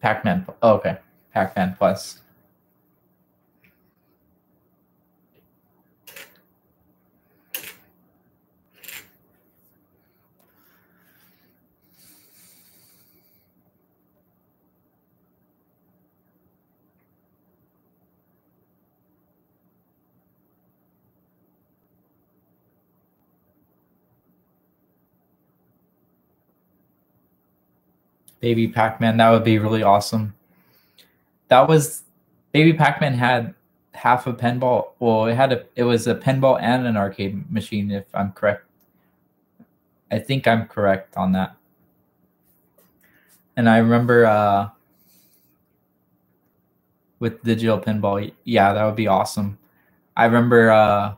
Pac-Man. Oh, okay. Pac-Man Plus. Baby Pac-Man. That would be really awesome. That was Baby Pac-Man had half a pinball. Well, it had a it was a pinball and an arcade machine, if I'm correct. I think I'm correct on that. And I remember uh, with digital pinball, yeah, that would be awesome. I remember uh,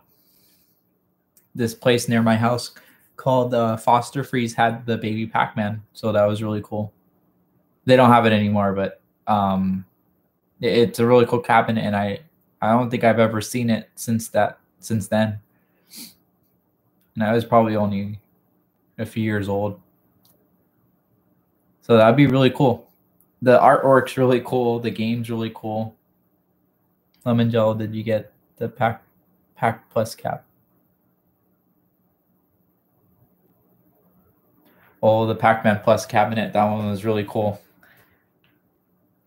this place near my house called uh, Foster Freeze had the baby Pac-Man, so that was really cool they don't have it anymore, but um, it, it's a really cool cabinet, and I I don't think I've ever seen it since that since then. And I was probably only a few years old. So that'd be really cool. The artwork's really cool. The game's really cool. Lemon Gel, did you get the pack pack plus cap? Oh, the Pac-Man Plus cabinet. That one was really cool.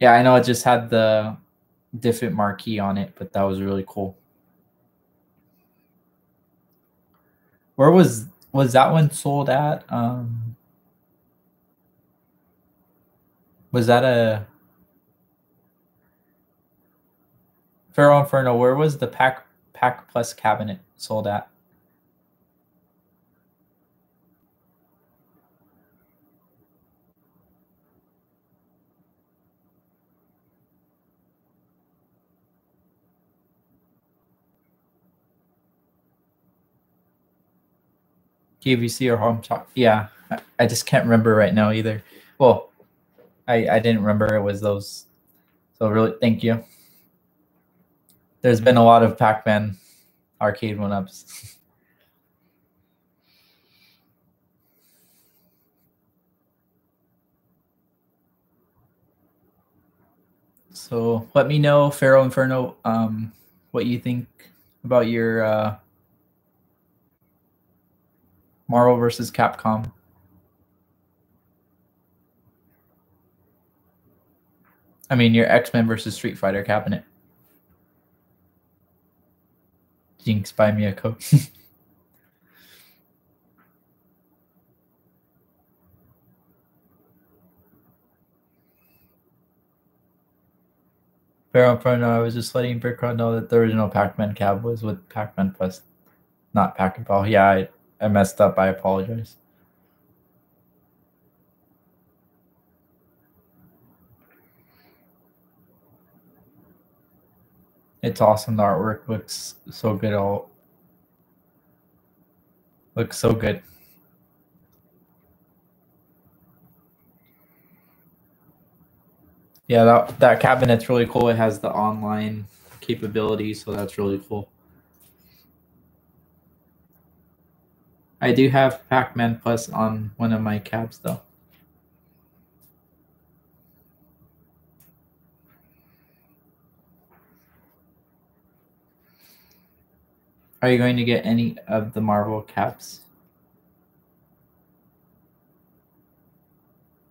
Yeah, I know it just had the different marquee on it, but that was really cool. Where was was that one sold at? Um was that a Pharaoh Inferno? Where was the pack pack Plus cabinet sold at? QVC or home talk. Yeah, I, I just can't remember right now either. Well, I I didn't remember it was those. So really, thank you. There's been a lot of Pac-Man arcade one-ups. So let me know, Pharaoh Inferno, um, what you think about your uh, Marvel versus Capcom. I mean, your X Men versus Street Fighter cabinet. Jinx, buy me a coke. Pharaoh Inferno, I was just letting Brick Rod know that the original Pac-Man cab was with Pac-Man Plus, not Pac-Man Ball. Yeah, I, I messed up. I apologize. It's awesome. The artwork looks so good. All looks so good. Yeah, that that cabinet's really cool. It has the online capability, so that's really cool. I do have Pac-Man Plus on one of my cabs though. Are you going to get any of the Marvel caps?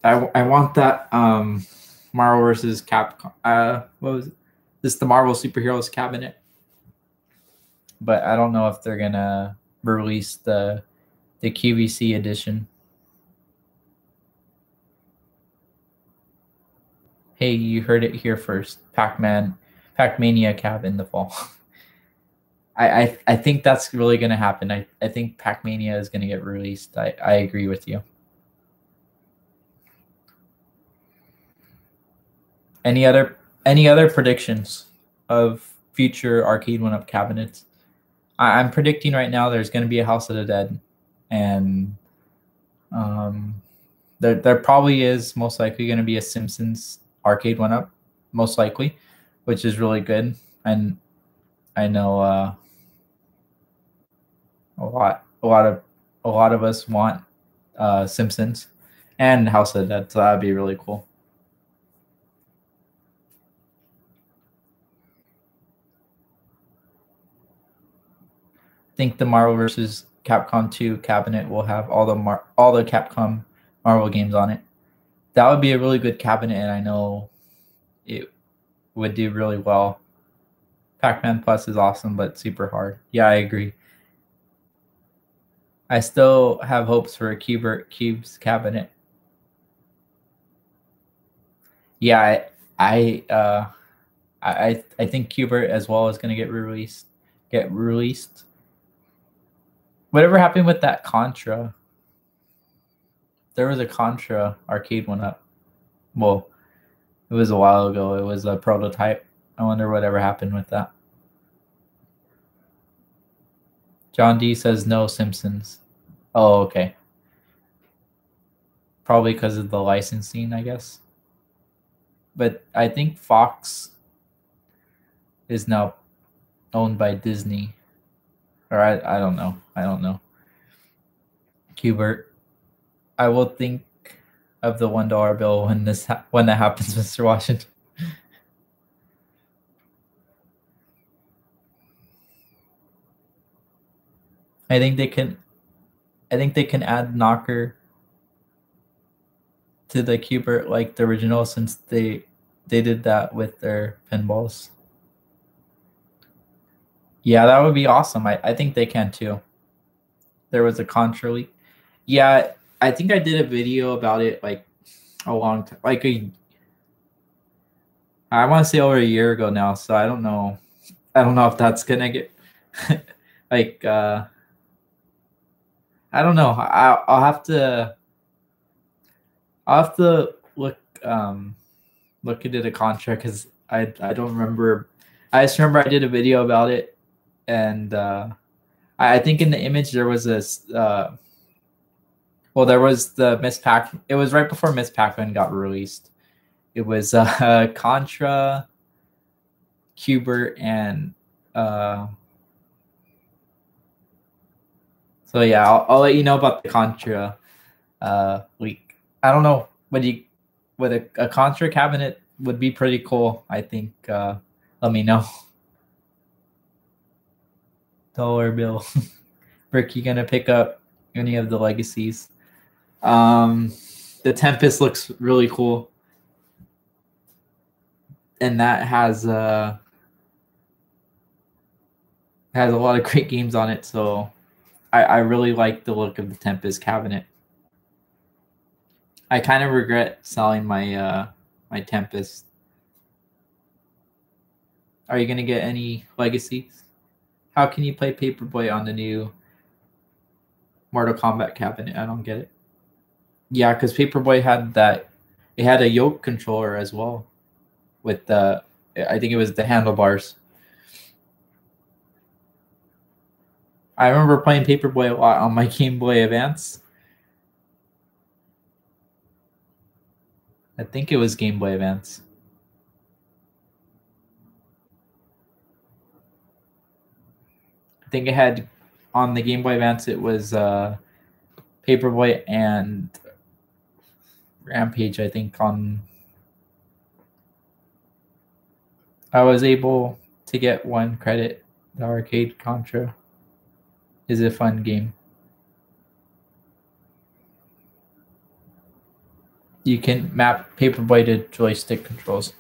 I, I want that um Marvel versus Capcom. Uh, what was it? this? The Marvel superheroes cabinet, but I don't know if they're gonna release the the QVC edition. Hey, you heard it here first. Pac-Man, Pac-Mania cab in the fall. I, I I think that's really gonna happen. I, I think Pac-Mania is gonna get released. I, I agree with you. Any other any other predictions of future arcade one up cabinets? I, am predicting right now there's going to be a House of the Dead, and um, there there probably is most likely going to be a Simpsons arcade one up, most likely, which is really good. And I know uh, a lot a lot of a lot of us want uh, Simpsons and House of Dead, so that'd be really cool. think the Marvel versus Capcom 2 cabinet will have all the Mar- all the Capcom Marvel games on it. That would be a really good cabinet, and I know it would do really well. Pac-Man Plus is awesome, but super hard. Yeah, I agree. I still have hopes for a Q*bert Qubes cabinet. Yeah, I I uh, I I think Q*bert as well is going to get released. Get released Whatever happened with that Contra? There was a Contra arcade one up. Well, it was a while ago. It was a prototype. I wonder whatever happened with that. John D says no Simpsons. Oh, okay. Probably because of the licensing, I guess. But I think Fox is now owned by Disney or I, I don't know. I don't know. Q*bert, I will think of the one dollar bill when this ha- when that happens, Mr. Washington. I think they can. I think they can add knocker to the Q*bert like the original since they they did that with their pinballs. Yeah, that would be awesome. I, I think they can too. There was a Contra leak. Yeah, I think I did a video about it like a long time, like a. I want to say over a year ago now, so I don't know. I don't know if that's gonna get like. uh I don't know. I, I'll have to. I'll have to look um look into the contract because I I don't remember. I just remember I did a video about it and uh, I think in the image there was this uh, Well, there was the Miss Pac. It was right before Miss Pac-Man got released. It was uh, Contra, Q*bert, and uh, so yeah, I'll, I'll let you know about the Contra uh, leak. I don't know what you with a, a Contra cabinet would be pretty cool. I think. Uh, let me know. Dollar bill. Rick, you gonna pick up any of the legacies? Um, the Tempest looks really cool, and that has uh has a lot of great games on it. So I, I really like the look of the Tempest cabinet. I kind of regret selling my uh my Tempest. Are you gonna get any legacies? How can you play Paperboy on the new Mortal Kombat cabinet? I don't get it. Yeah, because Paperboy had that. It had a yoke controller as well, with the. I think it was the handlebars. I remember playing Paperboy a lot on my Game Boy Advance. I think it was Game Boy Advance. I think it had on the Game Boy Advance it was uh Paperboy and Rampage, I think on I was able to get one credit, the arcade Contra is a fun game. You can map Paperboy to joystick controls.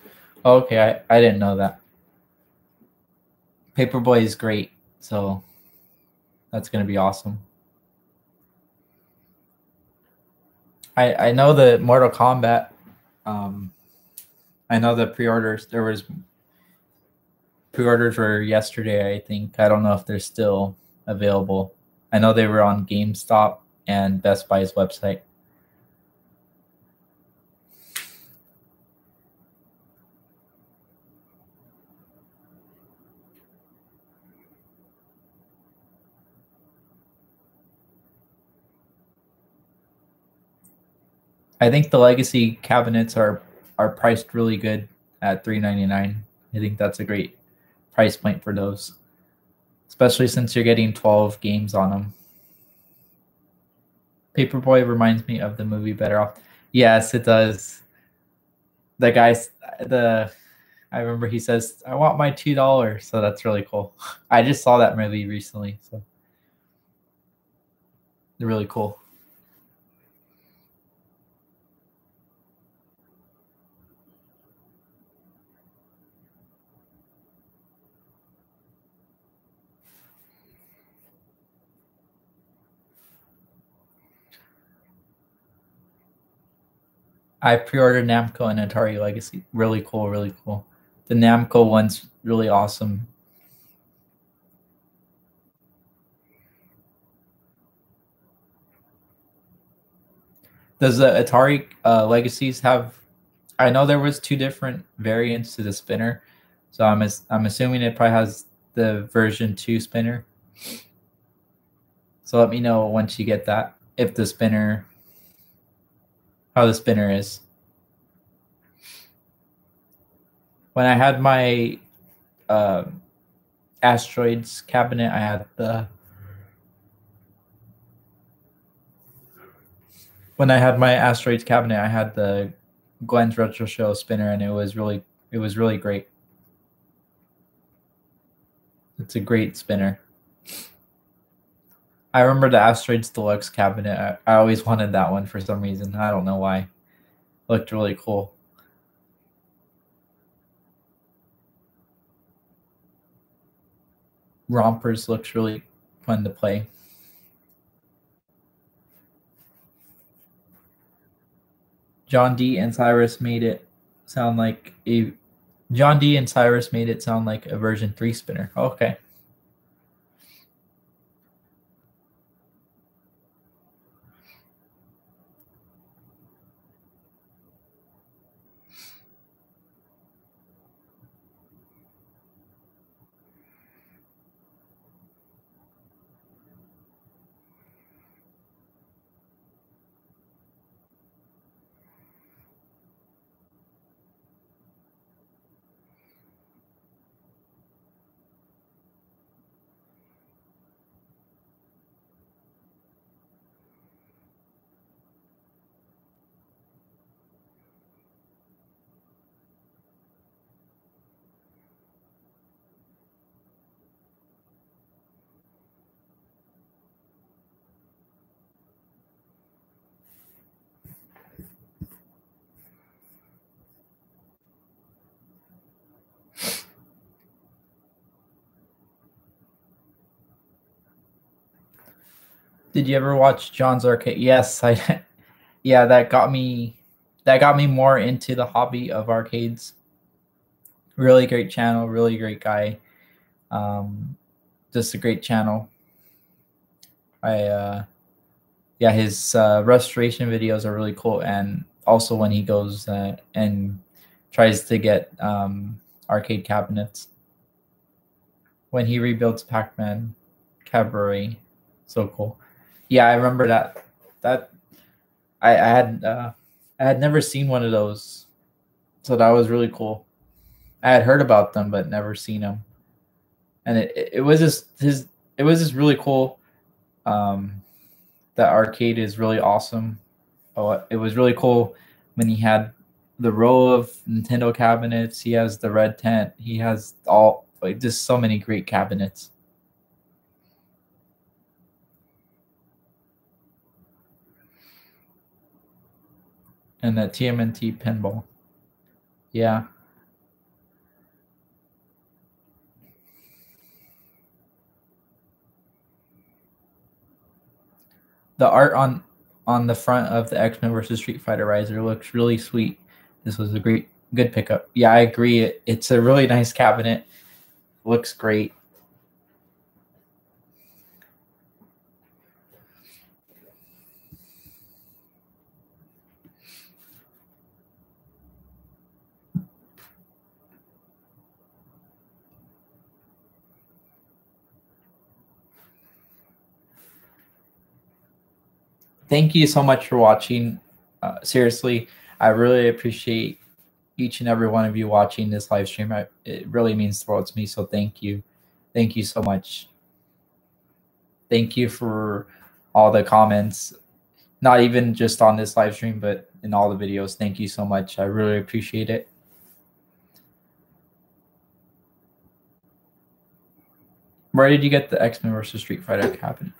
Oh, okay, I, I didn't know that. Paperboy is great, so that's gonna be awesome. I I know the Mortal Kombat. Um, I know the pre-orders. There was pre-orders were yesterday. I think I don't know if they're still available. I know they were on GameStop and Best Buy's website. I think the legacy cabinets are are priced really good at 399. I think that's a great price point for those especially since you're getting 12 games on them. Paperboy reminds me of the movie Better Off. Yes, it does. The guy, the I remember he says, "I want my two dollars," so that's really cool. I just saw that movie recently, so really cool. I pre-ordered Namco and Atari Legacy. Really cool, really cool. The Namco one's really awesome. Does the Atari uh, Legacies have? I know there was two different variants to the spinner, so I'm I'm assuming it probably has the version two spinner. So let me know once you get that if the spinner how the spinner is. When I had my uh, asteroids cabinet, I had the when I had my asteroids cabinet, I had the Glenn's Retro Show spinner, and it was really it was really great. It's a great spinner. I remember the Asteroids Deluxe cabinet. I, I always wanted that one for some reason. I don't know why. It looked really cool. Rompers looks really fun to play. John D and Cyrus made it sound like a John D and Cyrus made it sound like a version 3 spinner. Okay. Did you ever watch John's Arcade? Yes, I. yeah, that got me. That got me more into the hobby of arcades. Really great channel. Really great guy. Um, just a great channel. I. uh yeah, his uh, restoration videos are really cool, and also when he goes uh, and tries to get um, arcade cabinets. When he rebuilds Pac-Man Cabaret, so cool. Yeah, I remember that. That I, I had uh, I had never seen one of those, so that was really cool. I had heard about them but never seen them, and it, it was just his. It was just really cool. Um, that arcade is really awesome. Oh, it was really cool when he had the row of Nintendo cabinets. He has the red tent. He has all like just so many great cabinets. And the TMNT pinball. Yeah. the art on on the front of the X Men versus Street Fighter Riser looks really sweet. This was a great good pickup. Yeah, I agree. It, it's a really nice cabinet. Looks great. Thank you so much for watching. Uh, seriously, I really appreciate each and every one of you watching this live stream. I, it really means the world to me. So thank you. Thank you so much. Thank you for all the comments, not even just on this live stream, but in all the videos. Thank you so much. I really appreciate it. Where did you get the X Men versus Street Fighter cabinet?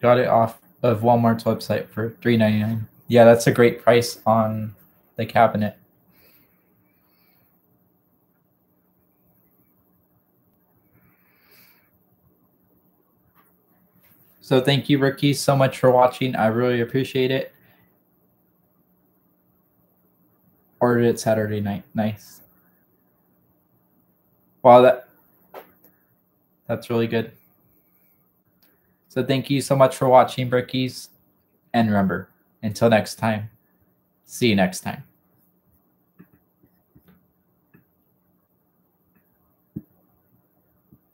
Got it off of Walmart's website for three ninety nine. Yeah, that's a great price on the cabinet. So thank you, Ricky, so much for watching. I really appreciate it. Ordered it Saturday night. Nice. Wow, that that's really good. So thank you so much for watching, Brickies. And remember, until next time, see you next time.